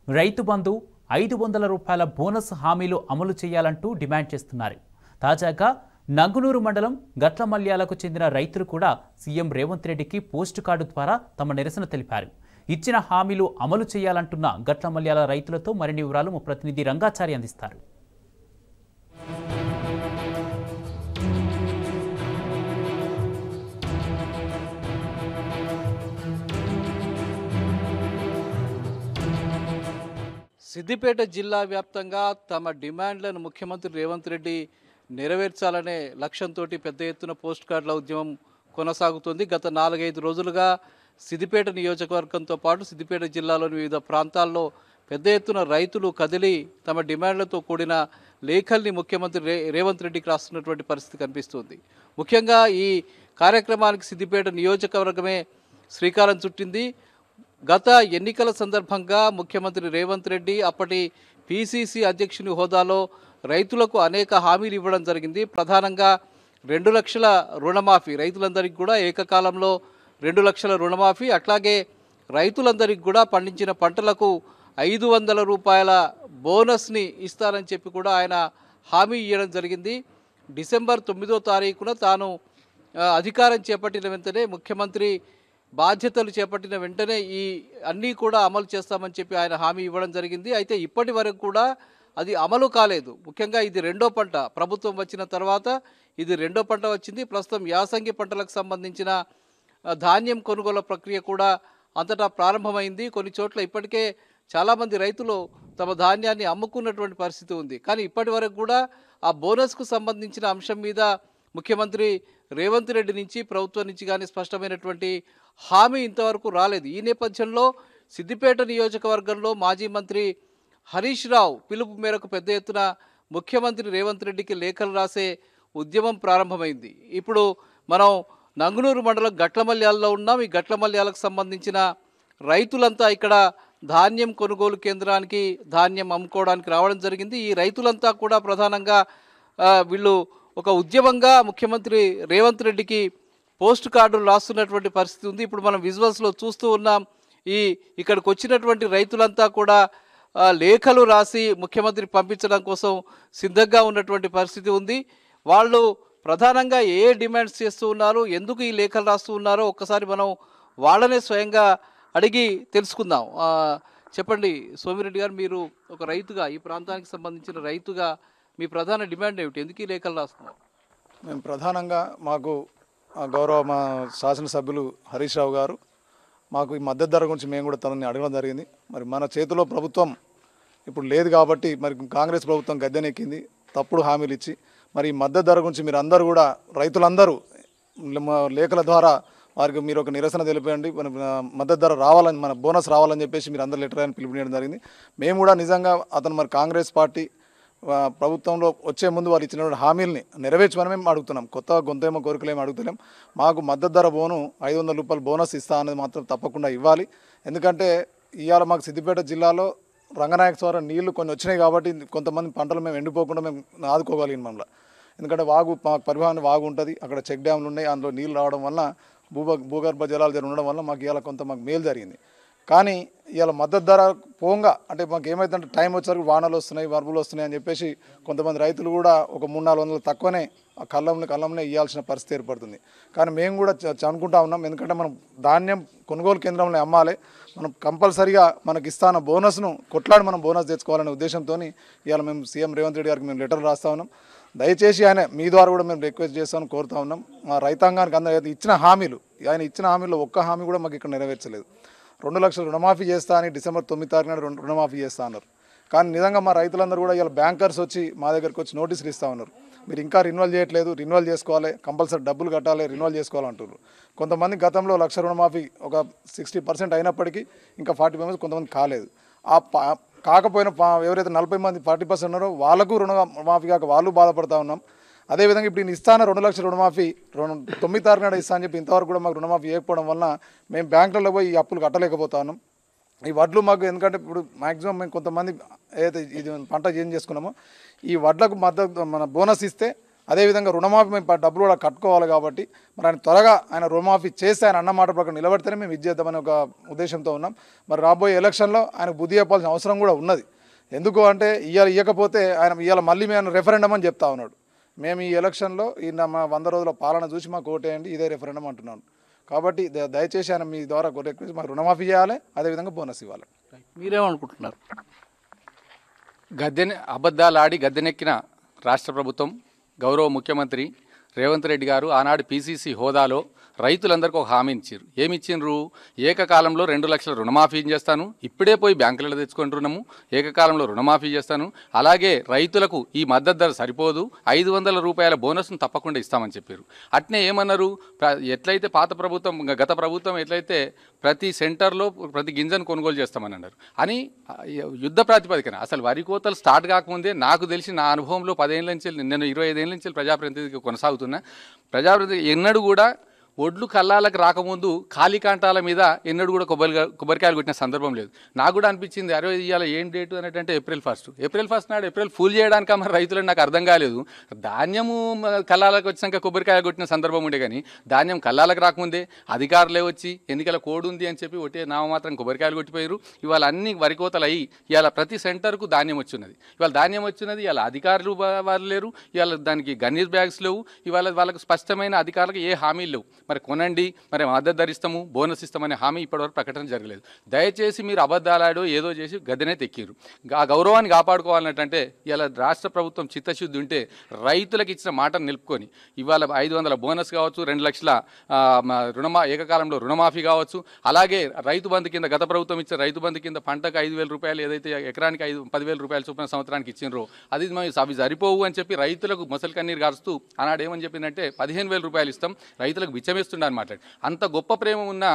రైతు బంధు ఐదు వందల రూపాయల బోనస్ హామీలు అమలు చేయాలంటూ డిమాండ్ చేస్తున్నారు. తాజాగా నంగునూరు మండలం గట్ల మల్యాలకు చెందిన రైతులు కూడా సీఎం రేవంత్ రెడ్డికి పోస్టు కార్డు ద్వారా తమ నిరసన తెలిపారు. ఇచ్చిన హామీలు అమలు చేయాలంటున్న గట్ల మల్యాల రైతులతో మరిన్ని వివరాలు మా ప్రతినిధి రంగాచారి అందిస్తారు. సిద్దిపేట జిల్లా వ్యాప్తంగా తమ డిమాండ్లను ముఖ్యమంత్రి రేవంత్ రెడ్డి నెరవేర్చాలనే లక్ష్యంతో పెద్ద ఎత్తున పోస్ట్ కార్డుల ఉద్యమం కొనసాగుతుంది. గత నాలుగైదు రోజులుగా సిద్దిపేట నియోజకవర్గంతో పాటు సిద్దిపేట జిల్లాలోని వివిధ ప్రాంతాల్లో పెద్ద ఎత్తున రైతులు కదిలి తమ డిమాండ్లతో కూడిన లేఖల్ని ముఖ్యమంత్రి రే రేవంత్ రెడ్డికి రాస్తున్నటువంటి పరిస్థితి కనిపిస్తుంది. ముఖ్యంగా ఈ కార్యక్రమానికి సిద్దిపేట నియోజకవర్గమే శ్రీకారం చుట్టింది. గత ఎన్నికల సందర్భంగా ముఖ్యమంత్రి రేవంత్ రెడ్డి అప్పటి పిసిసి అధ్యక్షుని హోదాలో రైతులకు అనేక హామీలు ఇవ్వడం జరిగింది. ప్రధానంగా రెండు లక్షల రుణమాఫీ రైతులందరికీ కూడా ఏకకాలంలో రెండు లక్షల రుణమాఫీ అట్లాగే రైతులందరికీ కూడా పండించిన పంటలకు ఐదు వందల రూపాయల బోనస్ని ఇస్తారని చెప్పి కూడా ఆయన హామీ ఇవ్వడం జరిగింది. డిసెంబర్ తొమ్మిదో తారీఖున తాను అధికారం చేపట్టిన వెంటనే ముఖ్యమంత్రి బాధ్యతలు చేపట్టిన వెంటనే ఈ అన్నీ కూడా అమలు చేస్తామని చెప్పి ఆయన హామీ ఇవ్వడం జరిగింది. అయితే ఇప్పటి వరకు కూడా అది అమలు కాలేదు. ముఖ్యంగా ఇది రెండో పంట. ప్రభుత్వం వచ్చిన తర్వాత ఇది రెండో పంట వచ్చింది. ప్రస్తుతం యాసంగి పంటలకు సంబంధించిన ధాన్యం కొనుగోలు ప్రక్రియ కూడా అంతటా ప్రారంభమైంది. కొన్ని చోట్ల ఇప్పటికే చాలామంది రైతులు తమ ధాన్యాన్ని అమ్ముకున్నటువంటి పరిస్థితి ఉంది. కానీ ఇప్పటి వరకు కూడా ఆ బోనస్కు సంబంధించిన అంశం మీద ముఖ్యమంత్రి రేవంత్ రెడ్డి నుంచి ప్రభుత్వం నుంచి కానీ స్పష్టమైనటువంటి హామీ ఇంతవరకు రాలేదు. ఈ నేపథ్యంలో సిద్దిపేట నియోజకవర్గంలో మాజీ మంత్రి హరీష్ రావు పిలుపు మేరకు పెద్ద ఎత్తున ముఖ్యమంత్రి రేవంత్ రెడ్డికి లేఖలు రాసే ఉద్యమం ప్రారంభమైంది. ఇప్పుడు మనం నంగునూరు మండలం గట్లమల్యాలలో ఉన్నాం. ఈ గట్లమల్యాలకు సంబంధించిన రైతులంతా ఇక్కడ ధాన్యం కొనుగోలు కేంద్రానికి ధాన్యం అమ్ముకోవడానికి రావడం జరిగింది. ఈ రైతులంతా కూడా ప్రధానంగా వీళ్ళు ఒక ఉద్యమంగా ముఖ్యమంత్రి రేవంత్ రెడ్డికి పోస్ట్ కార్డులు రాస్తున్నటువంటి పరిస్థితి ఉంది. ఇప్పుడు మనం విజువల్స్లో చూస్తూ ఉన్నాం. ఈ ఇక్కడికి వచ్చినటువంటి రైతులంతా కూడా లేఖలు రాసి ముఖ్యమంత్రి పంపించడం కోసం సిద్ధంగా ఉన్నటువంటి పరిస్థితి ఉంది. వాళ్ళు ప్రధానంగా ఏ డిమాండ్స్ చేస్తూ ఉన్నారు ఎందుకు ఈ లేఖలు రాస్తూ ఉన్నారో ఒక్కసారి మనం వాళ్ళనే స్వయంగా అడిగి తెలుసుకుందాం. చెప్పండి సోమిరెడ్డి గారు మీరు ఒక రైతుగా ఈ ప్రాంతానికి సంబంధించిన రైతుగా మీ ప్రధాన డిమాండ్ ఏమిటి? ఎందుకు ఈ లేఖలు రాస్తున్నారు? మేము ప్రధానంగా మాకు గౌరవ మా శాసనసభ్యులు హరీష్ రావు గారు మాకు ఈ మద్దతు ధర గురించి మేము కూడా తనని అడగడం జరిగింది. మరి మన చేతిలో ప్రభుత్వం ఇప్పుడు లేదు కాబట్టి మరి కాంగ్రెస్ ప్రభుత్వం గద్దెనెక్కింది తప్పుడు హామీలు ఇచ్చి. మరి ఈ మద్దతు ధర గురించి మీరు అందరూ కూడా రైతులందరూ మా లేఖల ద్వారా వారికి మీరు ఒక నిరసన తెలిపండి. మన మద్దతు ధర రావాలని మన బోనస్ రావాలని చెప్పేసి మీరు అందరు లెటర్ అని పిలుపునియడం జరిగింది. మేము కూడా నిజంగా అతను మరి కాంగ్రెస్ పార్టీ ప్రభుత్వంలో వచ్చే ముందు వారు ఇచ్చినటువంటి హామీల్ని నెరవేర్చమని మేము అడుగుతున్నాం. కొత్త గొంతేమో కోరికలు ఏమి అడుగుతలేం. మాకు మద్దతు ధర బోను ఐదు వందల రూపాయలు బోనస్ ఇస్తా అనేది మాత్రం తప్పకుండా ఇవ్వాలి. ఎందుకంటే ఇవాళ మాకు సిద్దిపేట జిల్లాలో రంగనాయక స్వరం నీళ్ళు కొన్ని వచ్చినాయి కాబట్టి కొంతమంది పంటలు మేము ఎండిపోకుండా మేము ఆదుకోగలిగిన మమ్మల్ని. ఎందుకంటే వాగు మాకు పరివాహన వాగు ఉంటుంది. అక్కడ చెక్ డ్యామ్లు ఉన్నాయి. అందులో నీళ్ళు రావడం వల్ల భూభ భూగర్భ జలాలు జరి ఉండడం వల్ల మాకు ఇవాళ కొంత మాకు మేలు జరిగింది. కానీ ఇవాళ మద్దతు ధర పోంగా అంటే మాకు ఏమైందంటే టైం వచ్చేసరికి వానలు వస్తున్నాయి వరపులు వస్తున్నాయి అని చెప్పేసి కొంతమంది రైతులు కూడా ఒక మూడు నాలుగు వందలు తక్కువనే ఆ కళ్ళంని కళ్ళంనే ఇవ్వాల్సిన పరిస్థితి ఏర్పడుతుంది. కానీ మేము కూడా చ- చ- అనుకుంటా ఉన్నాం. ఎందుకంటే మనం ధాన్యం కొనుగోలు కేంద్రంలో అమ్మాలి. మనం కంపల్సరిగా మనకి ఇస్తాన బోనస్ను కొట్లాడి మనం బోనస్ తెచ్చుకోవాలనే ఉద్దేశంతో ఇవాళ మేము సీఎం రేవంత్ రెడ్డి గారికి మేము లెటర్ రాస్తా ఉన్నాం. దయచేసి ఆయన మీ ద్వారా కూడా మేము రిక్వెస్ట్ చేస్తామని కోరుతా ఉన్నాం. మా రైతాంగానికి అందరూ ఇచ్చిన హామీలు ఆయన ఇచ్చిన హామీలో ఒక్క హామీ కూడా మాకు ఇక్కడ నెరవేర్చలేదు. రెండు లక్షలు రుణమాఫీ చేస్తా అని డిసెంబర్ తొమ్మిది తారీఖున రెండు రుణమాఫీ చేస్తా అన్నారు. కానీ నిజంగా మా రైతులందరూ కూడా ఇలా బ్యాంకర్స్ వచ్చి మా దగ్గరికి వచ్చి నోటీసులు ఇస్తా ఉన్నారు. మీరు ఇంకా రిన్యువల్ చేయట్లేదు రిన్యువల్ చేసుకోవాలి కంపల్సరీ డబ్బులు కట్టాలి రిన్యువల్ చేసుకోవాలంటారు కొంతమంది గతంలో లక్ష రుణమాఫీ ఒక సిక్స్టీ పర్సెంట్ అయినప్పటికీ ఇంకా ఫార్టీ మెంబర్స్ కొంతమంది కాలేదు. ఆ పా- కాకపోయినా ఎవరైతే నలభై మంది ఫార్టీ పర్సెంట్ ఉన్నారో వాళ్ళకు రుణమాఫీ కాక వాళ్ళు బాధపడతా ఉన్నాం. అదేవిధంగా ఇప్పుడు నేను ఇస్తాను రెండు లక్షల రుణమాఫీ రెండు తొమ్మిది తారీఖు నాడు ఇస్తా అని చెప్పి ఇంతవరకు కూడా మాకు రుణమాఫీ చేయకపోవడం వలన మేము బ్యాంకులలో పోయి ఈ అప్పులు కట్టలేకపోతాను ఈ వడ్లు మాకు ఎందుకంటే ఇప్పుడు మాక్సిమం మేము కొంతమంది ఏదైతే ఇది పంట చేంజ్ చేసుకున్నామో ఈ వడ్లకు మద్దతు మన బోనస్ ఇస్తే అదేవిధంగా రుణమాఫీ మేము డబ్బులు కూడా కట్టుకోవాలి కాబట్టి మరి ఆయన త్వరగా ఆయన రుణమాఫీ చేసి ఆయన అన్న మాట ప్రకారం నిలబడితేనే మేము ఇచ్చేద్దామని ఒక ఉద్దేశంతో ఉన్నాం. మరి రాబోయే ఎలక్షన్లో ఆయన బుద్ధి చెప్పాల్సిన అవసరం కూడా ఉన్నది. ఎందుకు అంటే ఇవాళ ఇవ్వకపోతే ఆయన ఇవాళ మళ్ళీ మేము రెఫరెండం అని చెప్తా ఉన్నాడు. మేము ఈ ఎలక్షన్లో ఈ మా వంద రోజుల పాలన చూసి మాకు ఓటేయండి ఇదే రెఫరెండం అంటున్నాను. కాబట్టి దయచేసి ఆయన మీ ద్వారా రిక్వెస్ట్ మాకు రుణమాఫీ చేయాలి అదేవిధంగా బోనస్ ఇవ్వాలి. మీరేమనుకుంటున్నారు? గద్దెని అబద్ధాలు ఆడి గద్దెనెక్కిన రాష్ట్ర ప్రభుత్వం గౌరవ ముఖ్యమంత్రి రేవంత్ రెడ్డి గారు ఆనాడు పీసీసీ హోదాలో రైతులందరికీ ఒక హామీ ఇచ్చారు. ఏమి ఇచ్చిండ్రు? ఏకకాలంలో రెండు లక్షల రుణమాఫీ చేస్తాను. ఇప్పుడే పోయి బ్యాంకులలో తెచ్చుకుంటున్నాము. ఏకకాలంలో రుణమాఫీ చేస్తాను. అలాగే రైతులకు ఈ మద్దతు ధర సరిపోదు. ఐదు వందల రూపాయల బోనస్ను తప్పకుండా ఇస్తామని చెప్పారు. అట్నే ఏమన్నారు? ఎట్లయితే పాత ప్రభుత్వం గత ప్రభుత్వం ఎట్లయితే ప్రతి సెంటర్లో ప్రతి గింజను కొనుగోలు చేస్తామని అన్నారు. అని యుద్ధ ప్రాతిపదికన అసలు వరి కోతలు స్టార్ట్ కాకముందే నాకు తెలిసి నా అనుభవంలో పదేళ్ళ నుంచి నేను ఇరవై ఐదేళ్ళ నుంచి ప్రజాప్రతినిధిగా కొనసాగుతున్నా ప్రజాప్రతినిధి ఎన్నడూ కూడా ఒడ్లు కల్లాలకు రాకముందు ఖాళీ కాంటాల మీద ఎన్నడూ కూడా కొబ్బరి కొబ్బరికాయలు కొట్టిన సందర్భం లేదు. నాకు కూడా అనిపించింది అరే ఇవాళ ఏం డేటు అనేటంటే ఏప్రిల్ ఫస్ట్ ఏప్రిల్ ఫస్ట్ నాడు ఏప్రిల్ ఫుల్ చేయడానికి మరి రైతులను నాకు అర్థం కాలేదు. ధాన్యము కల్లాలకు వచ్చాక కొబ్బరికాయ కొట్టిన సందర్భం ఉండే కానీ ధాన్యం కల్లాలకు రాకముందే అధికారులే వచ్చి ఎన్నికల కోడ్ ఉంది అని చెప్పి ఒకటే నామమాత్రం కొబ్బరికాయలు కొట్టిపోయారు ఇవాళ అన్ని వరి కోతలు అయ్యి ఇవాళ ప్రతి సెంటర్కు ధాన్యం వచ్చినది. ఇవాళ ధాన్యం వచ్చినది ఇవాళ అధికారులు వారు వాళ్ళు లేరు. ఇవాళ దానికి గన్నీర్ బ్యాగ్స్ లేవు. ఇవాళ వాళ్ళకు స్పష్టమైన అధికారులకు ఏ హామీలు లేవు. మరి కొనండి మరి మద్దతు ధరిస్తాము బోనస్ ఇస్తామనే హామీ ఇప్పటివరకు ప్రకటన జరగలేదు. దయచేసి మీరు అబద్ధాలాడో ఏదో చేసి గద్దెనే తెక్కిరు ఆ గౌరవాన్ని కాపాడుకోవాలంటే ఇలా రాష్ట్ర ప్రభుత్వం చిత్తశుద్ధి ఉంటే రైతులకు ఇచ్చిన మాటను నిలుపుకొని ఇవాళ ఐదు వందల బోనస్ కావచ్చు రెండు లక్షల రుణమా ఏకకాలంలో రుణమాఫీ కావచ్చు అలాగే రైతు బంధు కింద గత ప్రభుత్వం ఇచ్చే రైతు బంధు కింద పంటకు ఐదు వేల రూపాయలు ఏదైతే ఎకరానికి ఐదు పదివేల రూపాయలు చొప్పున సంవత్సరానికి ఇచ్చిండ్రో అది అవి సరిపోవు అని చెప్పి రైతులకు మొసలి కన్నీరు కారుస్తూ ఆనాడు ఏమని చెప్పిందంటే పదిహేను వేల రూపాయలు ఇస్తాం రైతులకు బిచ్చమేస్తుండ అని అంత గొప్ప ప్రేమ ఉన్న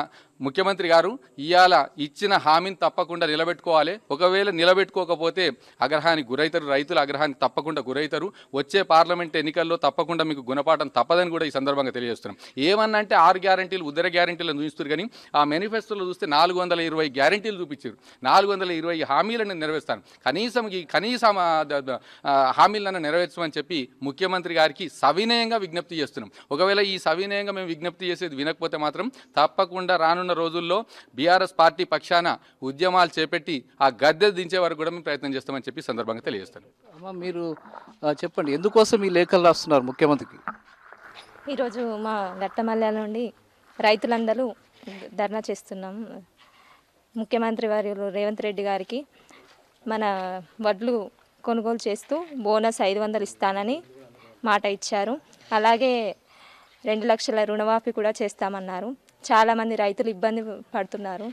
ముఖ్యమంత్రి గారు ఇవాళ ఇచ్చిన హామీని తప్పకుండా నిలబెట్టుకోవాలి. ఒకవేళ నిలబెట్టుకోకపోతే అగ్రహానికి గురవుతారు రైతులు అగ్రహానికి తప్పకుండా గురైతారు వచ్చే పార్లమెంట్ ఎన్నికల్లో తప్పకుండా మీకు గుణపాఠం తప్పదని కూడా ఈ సందర్భంగా తెలియజేస్తున్నాం. ఏమన్నా అంటే ఆరు గ్యారంటీలు ఉదర గ్యారంటీలను చూపిస్తారు కానీ ఆ మేనిఫెస్టోలో చూస్తే నాలుగు వందల ఇరవై గ్యారంటీలు చూపించారు. నాలుగు వందల ఇరవై హామీలను నెరవేరుస్తాను కనీసం ఈ కనీసం హామీలను నెరవేర్చమని చెప్పి ముఖ్యమంత్రి గారికి సవినయంగా విజ్ఞప్తి చేస్తున్నాం. ఒకవేళ ఈ సవినయంగా మేము విజ్ఞప్తి చేసేది వినకపోతే మాత్రం తప్పకుండా రానున్న రోజుల్లో బీఆర్ఎస్ పార్టీ పక్షాన ఉద్యమాలు చేపట్టి ఆ గద్దె దించే వరకు కూడా మేము ప్రయత్నం చేస్తామని చెప్పి సందర్భంగా తెలియజేస్తాను. అమ్మ మీరు చెప్పండి ఎందుకోసం ఈ లేఖలు రాస్తున్నారు ముఖ్యమంత్రికి? ఈరోజు మా గట్టమల్లె నుండి రైతులందరూ ధర్నా చేస్తున్నాం. ముఖ్యమంత్రి వారు రేవంత్ రెడ్డి గారికి మన వడ్లు కొనుగోలు చేస్తూ బోనస్ ఐదు వందలు ఇస్తానని మాట ఇచ్చారు. అలాగే రెండు లక్షల రుణమాఫీ కూడా చేస్తామన్నారు. చాలామంది రైతులు ఇబ్బంది పడుతున్నారు.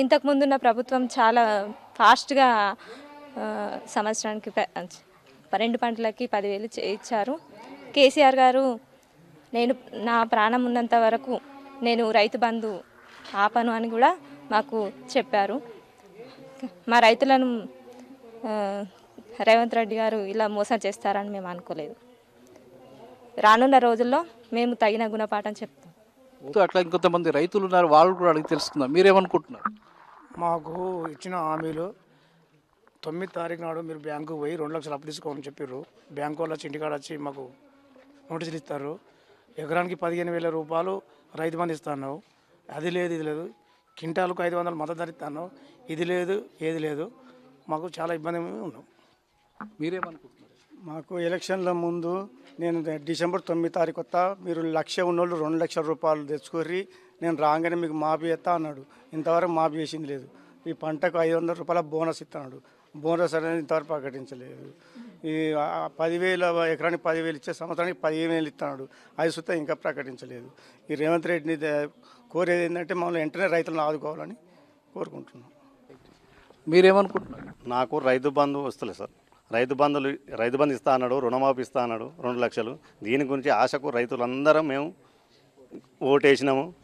ఇంతకుముందున్న ప్రభుత్వం చాలా ఫాస్ట్గా సంవత్సరానికి రెండు పంటలకి పదివేలు ఇచ్చారు. కేసీఆర్ గారు నేను నా ప్రాణం ఉన్నంత వరకు నేను రైతు బంధు ఆపను అని కూడా మాకు చెప్పారు. మా రైతులను రేవంత్ రెడ్డి గారు ఇలా మోసం చేస్తారని మేము అనుకోలేదు. రానున్న రోజుల్లో మేము తగిన గుణపాఠం చెప్తాం. అట్లా ఇంకొంతమంది రైతులు ఉన్నారు వాళ్ళు కూడా అడిగి తెలుసుకుందాం. మీరేమనుకుంటున్నారు? మాకు ఇచ్చిన హామీలు తొమ్మిది తారీఖు నాడు మీరు బ్యాంకుకు పోయి రెండు లక్షలు అప్పు తీసుకోమని చెప్పారు బ్యాంకు వాళ్ళు వచ్చి ఇంటికాడ వచ్చి మాకు నోటీసులు ఇస్తారు. ఎకరానికి పదిహేను వేల రూపాయలు రైతు బంధు ఇస్తాను అది లేదు ఇది లేదు. కింటాలకు ఐదు వందలు మద్దతు ధర ఇస్తాను ఇది లేదు ఏది లేదు. మాకు చాలా ఇబ్బంది ఉన్నాం. మీరేమనుకుంటున్నారు? మాకు ఎలక్షన్ల ముందు నేను డిసెంబర్ తొమ్మిది తారీఖు వస్తా మీరు లక్ష ఉన్నోళ్ళు రెండు లక్షల రూపాయలు తెచ్చుకోర్రి నేను రాగానే మీకు మాఫీ ఇస్తా అన్నాడు. ఇంతవరకు మాఫీ చేసింది లేదు. ఈ పంటకు ఐదు వందల రూపాయల బోనస్ ఇస్తున్నాడు బోనస్ అనేది ఇంతవరకు ప్రకటించలేదు. ఈ పదివేల ఎకరానికి పదివేలు ఇచ్చే సంవత్సరానికి పదిహేను వేలు ఇస్తున్నాడు అది సుతా ఇంకా ప్రకటించలేదు. ఈ రేవంత్ రెడ్డిని కోరేది ఏంటంటే మమ్మల్ని వెంటనే రైతులను ఆదుకోవాలని కోరుకుంటున్నాం. మీరేమనుకుంటున్నారు? నాకు రైతు బంధు వస్తలేదు సార్. రైతు బంధులు రైతు బంధు ఇస్తా అన్నాడు రుణమాఫీ ఇస్తా అన్నాడు రెండు లక్షలు. దీని గురించి ఆశకు రైతులందరం మేము ఓటేసినాము.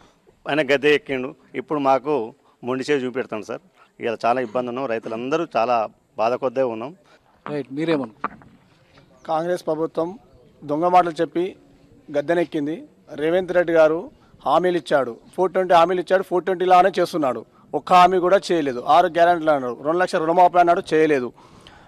ఆయన గద్దె ఎక్కిండు. ఇప్పుడు మాకు మొండిచే చూపెడతాం సార్. ఇలా చాలా ఇబ్బంది ఉన్నాం. రైతులందరూ చాలా బాధ కొద్దే ఉన్నాం. రైట్ మీరేమనుకుంటున్నారు కాంగ్రెస్ ప్రభుత్వం దొంగ మాటలు చెప్పి గద్దెనెక్కింది. రేవంత్ రెడ్డి గారు హామీలు ఇచ్చాడు. ఫోర్ ట్వంటీ హామీలు ఇచ్చాడు. ఫోర్ ట్వంటీ లానే చేస్తున్నాడు. ఒక్క హామీ కూడా చేయలేదు. ఆరు గ్యారెంటీలు అన్నాడు. రెండు లక్షల రుణమాఫీ అన్నాడు. చేయలేదు.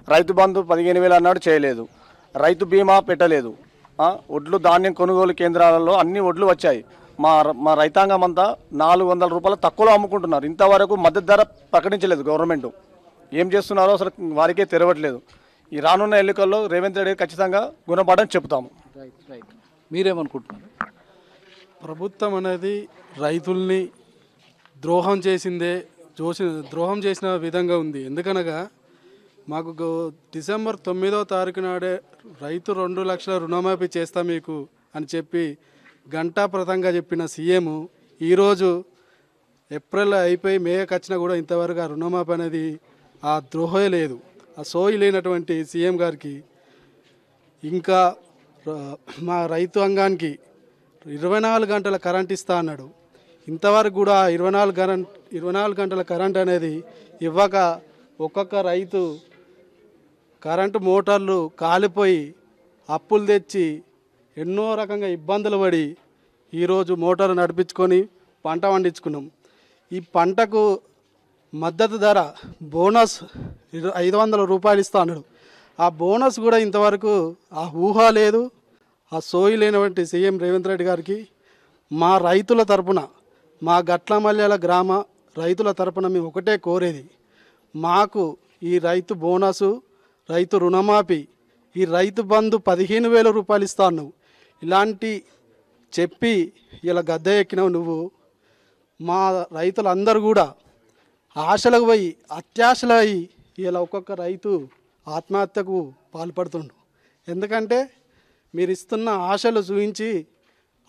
రైతు బంధు పదిహేను వేలు అన్నాడు చేయలేదు. రైతు బీమా పెట్టలేదు. ఆ, ఒడ్లు ధాన్యం కొనుగోలు కేంద్రాలలో అన్ని ఒడ్లు వచ్చాయి. మా మా రైతాంగం అంతా నాలుగు వందల రూపాయలు తక్కువలో అమ్ముకుంటున్నారు. ఇంతవరకు మద్దతు ధర ప్రకటించలేదు గవర్నమెంట్. ఏం చేస్తున్నారో అసలు వారికే తెరవట్లేదు. ఈ రానున్న ఎన్నికల్లో రేవంత్ రెడ్డి ఖచ్చితంగా గుణపాఠం చెప్తాము రైట్ రైట్ మీరేమనుకుంటున్నారు? ప్రభుత్వం అనేది రైతుల్ని ద్రోహం చేసిందే జోసి ద్రోహం చేసిన విధంగా ఉంది. ఎందుకనగా మాకు గో- డిసెంబర్ తొమ్మిదో తారీఖు నాడే రైతు రెండు లక్షల రుణమాఫీ చేస్తా మీకు అని చెప్పి గంటాప్రతంగా చెప్పిన సీఎం ఈరోజు ఏప్రిల్ అయిపోయి మేకి వచ్చినా కూడా ఇంతవరకు ఆ రుణమాఫీ అనేది ఆ ద్రోహే లేదు. ఆ సోయి లేనటువంటి సీఎం గారికి ఇంకా మా రైతు అంగానికి ఇరవై నాలుగు గంటల కరెంట్ ఇస్తా అన్నాడు. ఇంతవరకు కూడా ఇరవై నాలుగు కరెంట్ ఇరవై నాలుగు గంటల కరెంట్ అనేది ఇవ్వక ఒక్కొక్క రైతు కరెంటు మోటార్లు కాలిపోయి అప్పులు తెచ్చి ఎన్నో రకంగా ఇబ్బందులు పడి ఈరోజు మోటార్ నడిపించుకొని పంట పండించుకున్నాం. ఈ పంటకు మద్దతు ధర బోనస్ ఐదు వందల రూపాయలు ఇస్తా అన్నాడు. ఆ బోనస్ కూడా ఇంతవరకు ఆ ఊహ లేదు. ఆ సోయి లేనటువంటి సీఎం రేవంత్ రెడ్డి గారికి మా రైతుల తరపున మా గట్లమల్యాల గ్రామ రైతుల తరపున మేము ఒకటే కోరేది. మాకు ఈ రైతు బోనసు రైతు రుణమాఫీ. ఈ రైతు బంధు పదిహేను వేల రూపాయలు ఇస్తాను. ఇలాంటి చెప్పి ఇలా గద్దె ఎక్కినావు నువ్వు. మా రైతులందరూ కూడా ఆశలకు పోయి అత్యాశలు అయి ఇలా ఒక్కొక్క రైతు ఆత్మహత్యకు పాల్పడుతుండు. ఎందుకంటే మీరు ఇస్తున్న ఆశలు చూపించి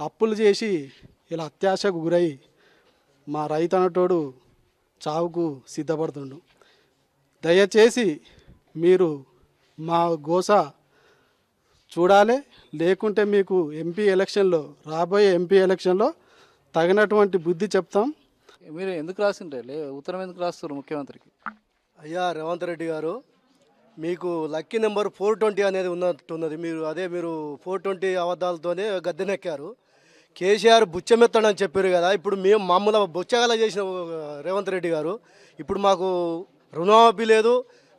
అప్పులు చేసి ఇలా అత్యాశకు గురై మా రైతు అన్నటోడు చావుకు సిద్ధపడుతుండు. దయచేసి మీరు మా గోస చూడాలి. లేకుంటే మీకు ఎంపీ ఎలక్షన్లో రాబోయే ఎంపీ ఎలక్షన్లో తగినటువంటి బుద్ధి చెప్తాం. మీరు ఎందుకు రాసిండ్రే లే ఉత్తరం ఎందుకు రాస్తారు ముఖ్యమంత్రికి? అయ్యా రేవంత్ రెడ్డి గారు మీకు లక్కీ నెంబర్ ఫోర్ ట్వంటీ అనేది ఉన్నట్టున్నది. మీరు అదే మీరు ఫోర్ ట్వంటీ అబద్ధాలతోనే గద్దెనెక్కారు. కేసీఆర్ బుచ్చమెత్తాడని చెప్పారు కదా ఇప్పుడు మేము మమ్మల్ని బుచ్చగల చేసిన రేవంత్ రెడ్డి గారు ఇప్పుడు మాకు రుణమాఫీ లేదు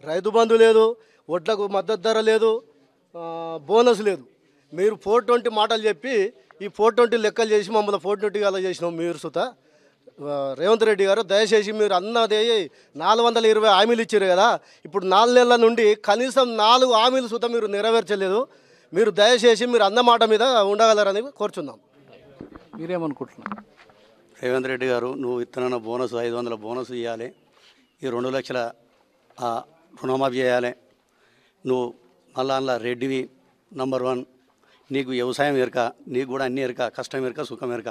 రైతు బంధు లేదు వడ్లకు మద్దతు ధర లేదు బోనస్ లేదు. మీరు ఫోర్ ట్వంటీ మాటలు చెప్పి ఈ ఫోర్ ట్వంటీ లెక్కలు చేసి మమ్మల్ని ఫోర్ ట్వంటీ అలా చేసినాం మీరు సుత. రేవంత్ రెడ్డి గారు దయచేసి మీరు అన్నది నాలుగు వందల ఇరవై హామీలు ఇచ్చారు కదా ఇప్పుడు నాలుగు నెలల నుండి కనీసం నాలుగు హామీలు సుత మీరు నెరవేర్చలేదు. మీరు దయచేసి మీరు అన్న మాట మీద ఉండగలరని కోరుచున్నాం. మీరేమనుకుంటున్నారు? రేవంత్ రెడ్డి గారు నువ్వు ఇత్తనన్న బోనస్ ఐదు వందల బోనస్ ఇవ్వాలి ఈ రెండు లక్షల ఆ, రుణమాఫీ చేయాలి. నువ్వు మళ్ళా అందులో రెడ్డివి నంబర్ వన్. నీకు వ్యవసాయం ఎరక నీకు కూడా అన్ని ఎరక కష్టం ఎరక సుఖం ఎరక.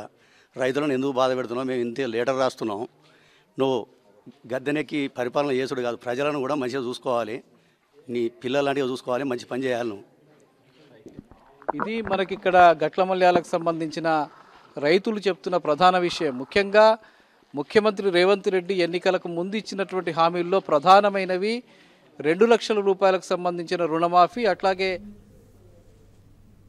రైతులను ఎందుకు బాధ పెడుతున్నావు? మేము ఇంతే లీటర్ రాస్తున్నాం. నువ్వు గద్దెనెక్కి పరిపాలన చేసుడు కాదు ప్రజలను కూడా మంచిగా చూసుకోవాలి. నీ పిల్లలాంటిగా చూసుకోవాలి మంచి పని చేయాలి నువ్వు. ఇది మనకి ఇక్కడ గట్ల మల్యాలకు సంబంధించిన రైతులు చెప్తున్న ప్రధాన విషయం. ముఖ్యంగా ముఖ్యమంత్రి రేవంత్ రెడ్డి ఎన్నికలకు ముందు ఇచ్చినటువంటి హామీల్లో ప్రధానమైనవి రెండు లక్షల రూపాయలకు సంబంధించిన రుణమాఫీ అట్లాగే